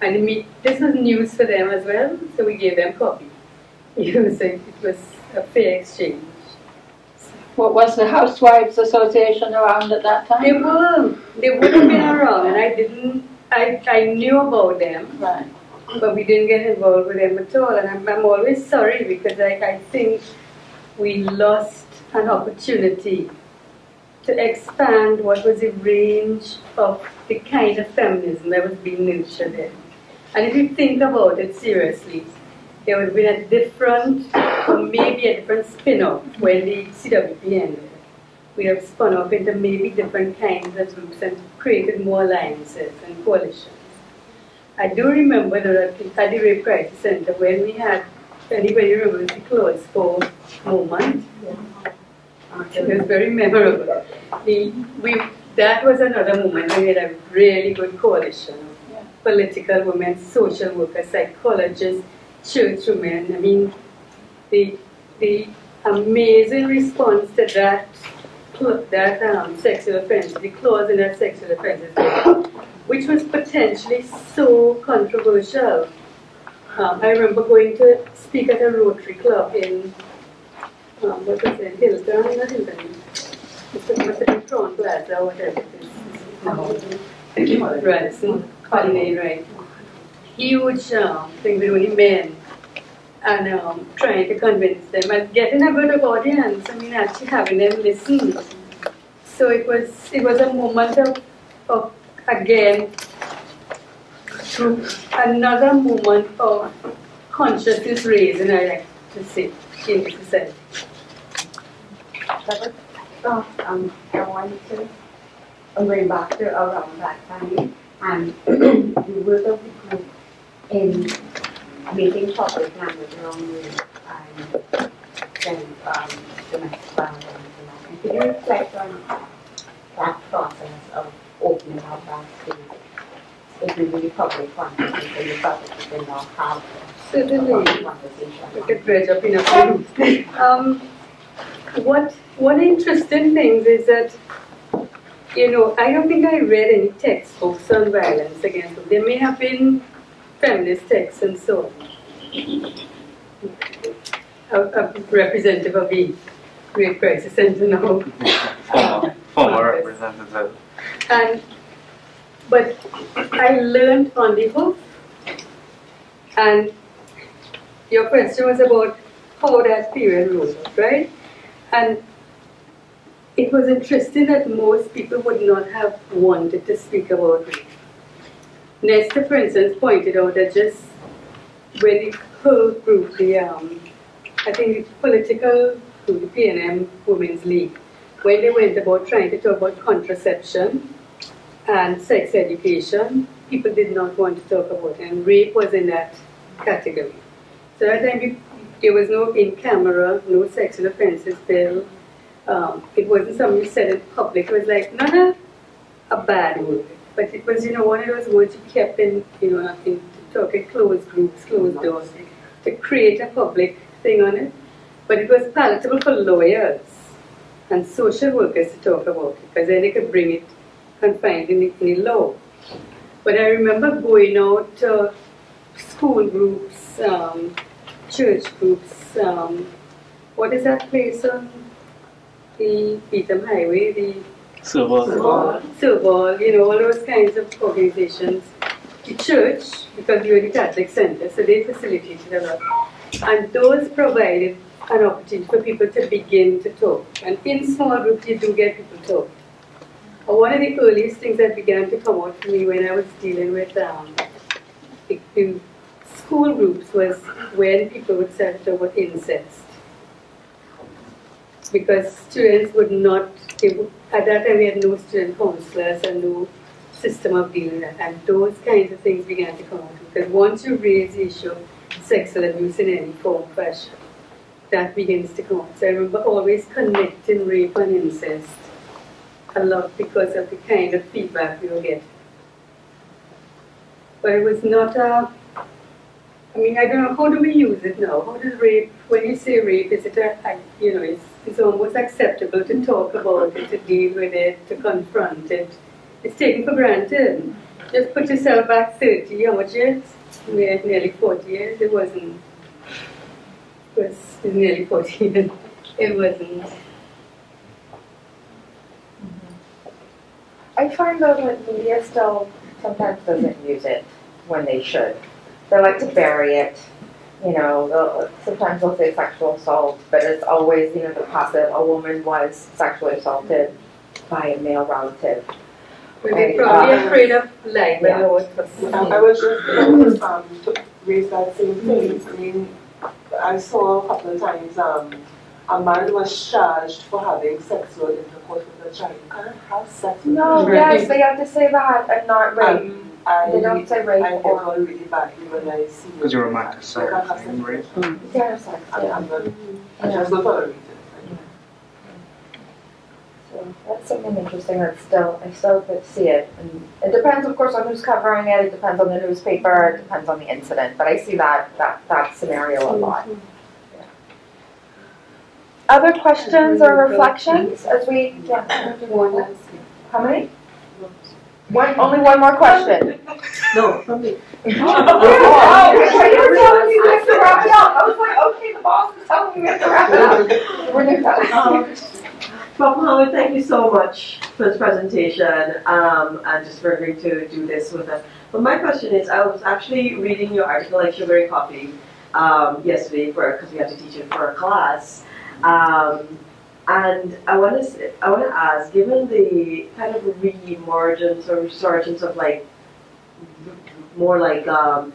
And me- this was news for them as well, so we gave them copy. You know, so it was a fair exchange. What was the Housewives Association around at that time? They were, they would have been around, and I didn't, I, I knew about them, Right. but we didn't get involved with them at all. And I'm, I'm always sorry because I, I think we lost an opportunity to expand what was the range of the kind of feminism that was being nurtured in. And if you think about it seriously, there would have been a different, or maybe a different spin-off when the CWP ended. We have spun off into maybe different kinds of groups and created more alliances and coalitions. I do remember that at the Rape Crisis Center when we had, anybody remembers the close for moment? It was very memorable. The, we, that was another moment we had a really good coalition of political women, social workers, psychologists, church women. I mean, the, the amazing response to that, that um, sexual offense, the clause in that sexual offences bill, which was potentially so controversial. Um, I remember going to speak at a Rotary Club in, um, Colonnade, right. Huge um, thing only men and um, trying to convince them and getting a good audience. I mean, actually having them listen. So it was it was a moment of, of again to another moment of consciousness raising, I like to say, in um, I'm going back to around that time, and the work of the group in making public language around rape and then um, domestic violence and that. And could you reflect on that process of opening up that space? If we really public conversation, and the you could now have a Certainly. conversation. We could bridge up enough room. Um, what one interesting things is that you know I don't think I read any textbooks on violence against women. There may have been feminist texts and so on. A, a representative of the Rape Crisis Center now. Former, former representative. And but I learned on the hoof. And your question was about how that period rose, right? And it was interesting that most people would not have wanted to speak about it. Nesta, for instance, pointed out that just when the whole group, the um, I think political the PNM Women's League, when they went about trying to talk about contraception and sex education, people did not want to talk about it, and rape was in that category. So time, we- there was no in camera, no sexual offences bill. Um, it wasn't something you said in public. It was like not a, a bad word, but it was you know one of those words you kept in you know in talking closed groups, closed doors, to create a public thing on it. But it was palatable for lawyers and social workers to talk about it because then they could bring it confined in the, in the law. But I remember going out to school groups, um, church groups. Um, what is that place on the Beetham Highway? The So, Silver, you know, all those kinds of organizations. The church, because we were the Catholic center, so they facilitated a lot. And those provided an opportunity for people to begin to talk. And in small groups, you do get people talk. One of the earliest things that began to come out for me when I was dealing with um, the, the school groups was when people would to talk incest. Because students would not, would, at that time we had no student counselors and no system of dealing with that. And those kinds of things began to come out. Because once you raise the issue of sexual abuse in any form, fashion, that begins to come out. So I remember always connecting rape and incest a lot because of the kind of feedback we were getting. But it was not a, I mean, I don't know, how do we use it now? How does rape, when you say rape, is it a, you know, it's, it's almost acceptable to talk about it, to deal with it, to confront it. It's taken for granted. Just put yourself back 30, how much years? Ne- Nearly 40 years. It wasn't, it was nearly 40 years. It wasn't. I find that media still sometimes doesn't use it when they should. They like to bury it. You know, they'll, sometimes they'll say sexual assault, but it's always, you know, the passive. A woman was sexually assaulted by a male relative. But they're probably afraid of life. I know it was- I was just going to, um, to raise that same thing. I mean, I saw a couple of times, um, a man was charged for having sexual intercourse with a child. You can't have sex with No, yes, they have to say that and not rape. Um, I, They don't say rape I get or all really badly when I see. Because you it. romanticize I can't have things, sex. right? genocide. I- Yeah. I'm not, I just don't tolerate it. So that's something interesting that still, I still could see it. And it depends, of course, on who's covering it, it depends on the newspaper, it depends on the incident, but I see that, that, that scenario a lot. Other questions or reflections as we, yeah, One how many? One, only one more question. No, from me. Oh, okay, you were telling me we have to wrap it up. I was like, okay, the boss is telling me we have to wrap it up. We're new Um, Prof. Mohammed, thank you so much for this presentation um, and just for agreeing to do this with us. But my question is, I was actually reading your article like Sugar in Coffee um, yesterday for because we had to teach it for a class. Um, and I want to I want to ask, given the kind of re-emergence or resurgence of like more like um,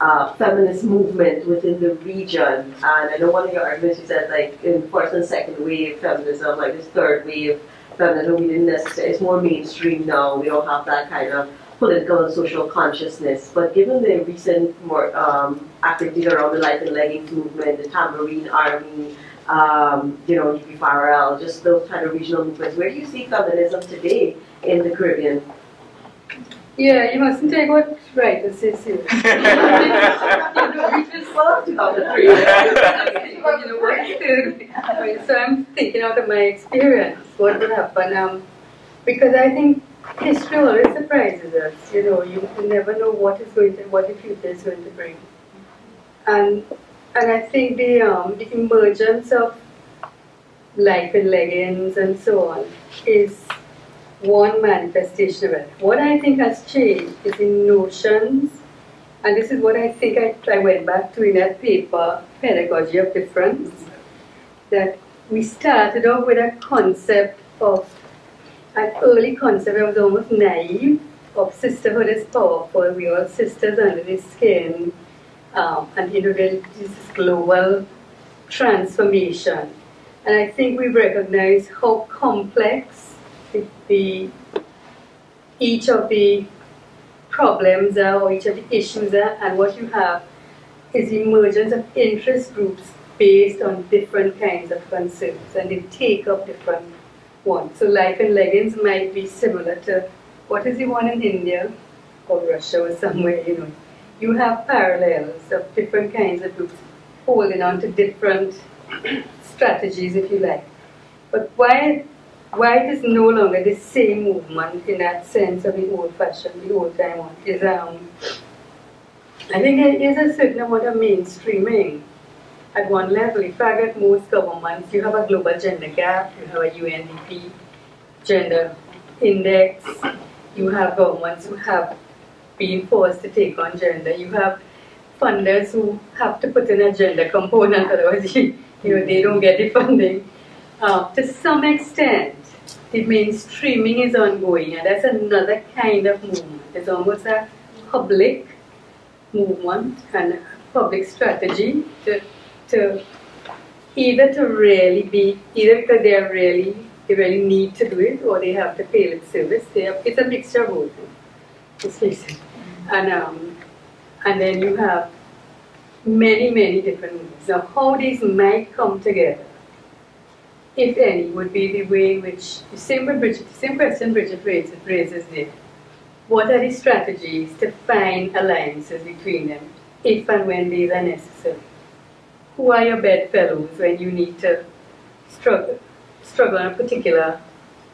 uh, feminist movement within the region. And I know one of your arguments you said like in first and second wave feminism, like this third wave feminism, we didn't necessarily, it's more mainstream now. We don't have that kind of political and social consciousness. But given the recent more um, activities around the Life in Leggings movement, the Tambourine Army, um, you know, UP Farrell, just those kind of regional movements, where do you see feminism today in the Caribbean? Yeah, you mustn't take what writers say seriously. you know, we just Well, 2003. you know, what is the- so I'm thinking out of my experience, what would happen, um, because I think history always surprises us, you know, you never know what is going to, what the future is going to bring. And, and I think the, um, the emergence of life in leggings and so on is one manifestation of it. What I think has changed is in notions and this is what I think I, I went back to in that paper, Pedagogy of Difference, that we started off with a concept of, an early concept that was almost naive, of sisterhood is powerful, we are sisters under the skin, um, and is this global transformation. And I think we recognize how complex the, each of the problems are or each of the issues are and what you have is the emergence of interest groups based on different kinds of concerns and they take up different ones. So life in leggings might be similar to what is the one in India or Russia or somewhere, you know. You have parallels of different kinds of groups holding on to different strategies if you like. But why why it is no longer the same movement in that sense of the old fashioned, the old time one is um I think there is a certain amount of mainstreaming at one level. In fact, at most governments, you have a global gender gap, you have a UNDP gender index, you have governments who have been forced to take on gender, you have funders who have to put in a gender component, otherwise you, know, they don't get the funding. Uh, to some extent, the mainstreaming is ongoing, and that's another kind of movement. It's almost a public movement and public strategy to, to either to really be, either because they are really, they really need to do it, or they have to pay lip service. They have, it's a mixture of both. let's. And, um, and then you have many, many different movements. Now, how these might come together, if any, would be the way in which, the same, Bridget, the same question Bridget raises, raises there. What are the strategies to find alliances between them, if and when these are necessary? Who are your bedfellows when you need to struggle, struggle on a particular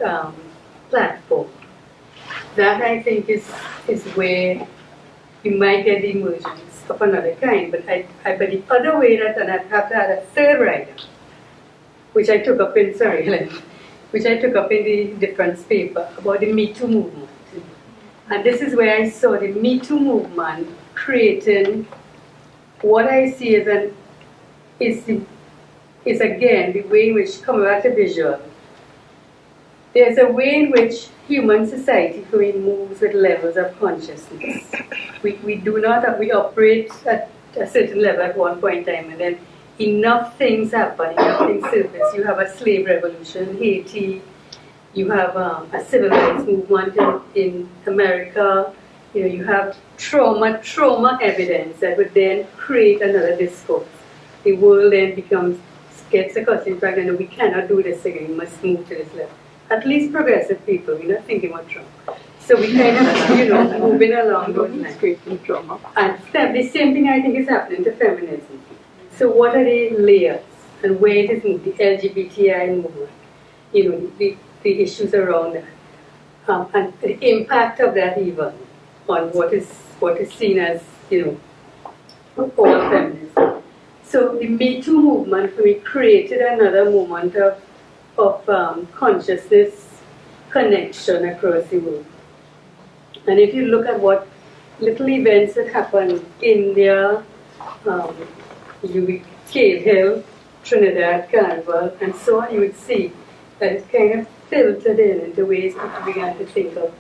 um, platform? That I think is, is where you might get the emergence of another kind. But I, I but the other way that and I'd have to add a third rider, which I took up in sorry, which I took up in the difference paper about the Me Too movement. And this is where I saw the Me Too movement creating what I see as an is is again the way in which to visual. There's a way in which human society moves with levels of consciousness. We, we do not, we operate at a certain level at one point in time and then enough things happen, enough things surface. You have a slave revolution in Haiti, you have um, a civil rights movement in, in America, you know, you have trauma, trauma evidence that would then create another discourse. The world then becomes, gets accustomed to and we cannot do this again, we must move to this level. At least progressive people, we're not thinking about trauma. So we kind of, you know, moving along those lines. trauma. And the same thing I think is happening to feminism. So what are the layers and where it is moving, the LGBTI movement, you know, the, the issues around that, um, and the impact of that even on what is what is seen as, you know, all feminism. So the Me Too movement, we created another movement of, of um, consciousness connection across the world. And if you look at what little events that happen in India, um, you Cave Hill, Trinidad, Carnival, and so on, you would see that it kind of filtered in into ways people began to think of,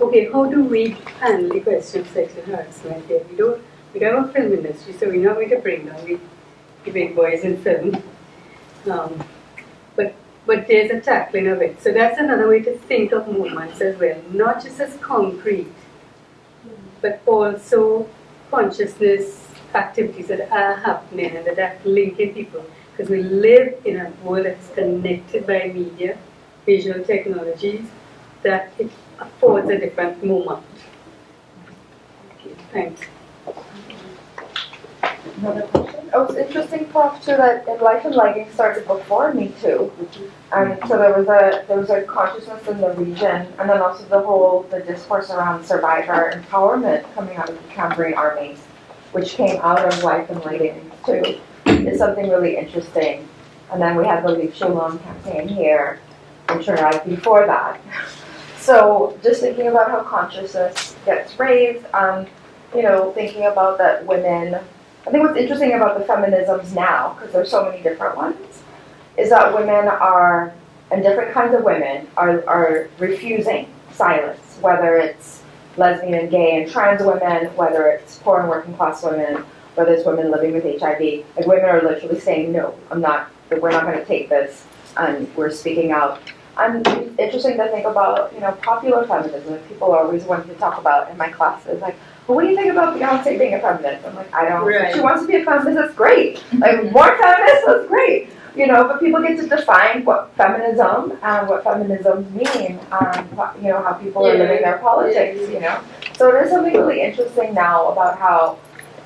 okay, how do we handle the question of sexual harassment here? We don't, we don't have a film industry, so we're not going to bring down the, the big boys in film. Um, but but there's a tackling of it. So that's another way to think of movements as well, not just as concrete, but also consciousness activities that are happening and that are linking people. Because we live in a world that's connected by media, visual technologies, that it affords a different moment. Okay, thanks. Another question? Oh, was interesting, Prof, too, that in Life in Leggings started before Me Too. And so there was a there was a consciousness in the region, and then also the whole the discourse around survivor empowerment coming out of the Tambourine armies, which came out of Life in Leggings too, is something really interesting. And then we had the Leave Shalom campaign here in Trinidad before that. So just thinking about how consciousness gets raised, um, you know, thinking about that women I think what's interesting about the feminisms now, because there's so many different ones, is that women are, and different kinds of women, are, are refusing silence, whether it's lesbian and gay and trans women, whether it's poor and working class women, whether it's women living with HIV. Like women are literally saying, no, I'm not, we're not going to take this, and we're speaking out. And it's interesting to think about, you know, popular feminism people always want to talk about in my classes. Like, well, what do you think about Beyonce being a feminist? I'm like, I don't. Right. She wants to be a feminist. That's great. Like more feminists. That's great. You know, but people get to define what feminism and what feminisms mean, um, and you know how people are living their politics. You know, so there's something really interesting now about how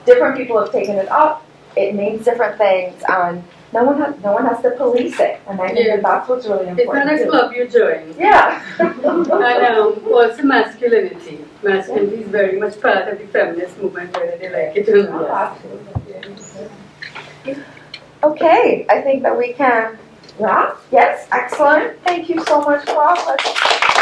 different people have taken it up. It means different things, and no one has no one has to police it. And I think Yeah. that that's what's really It's important. not a club you join. Yeah. I know. um, also masculinity. Masculinity is very much part of the feminist movement, whether they like it or Oh, not. Okay, I think that we can wrap. Yes, excellent. Thank you so much. Let's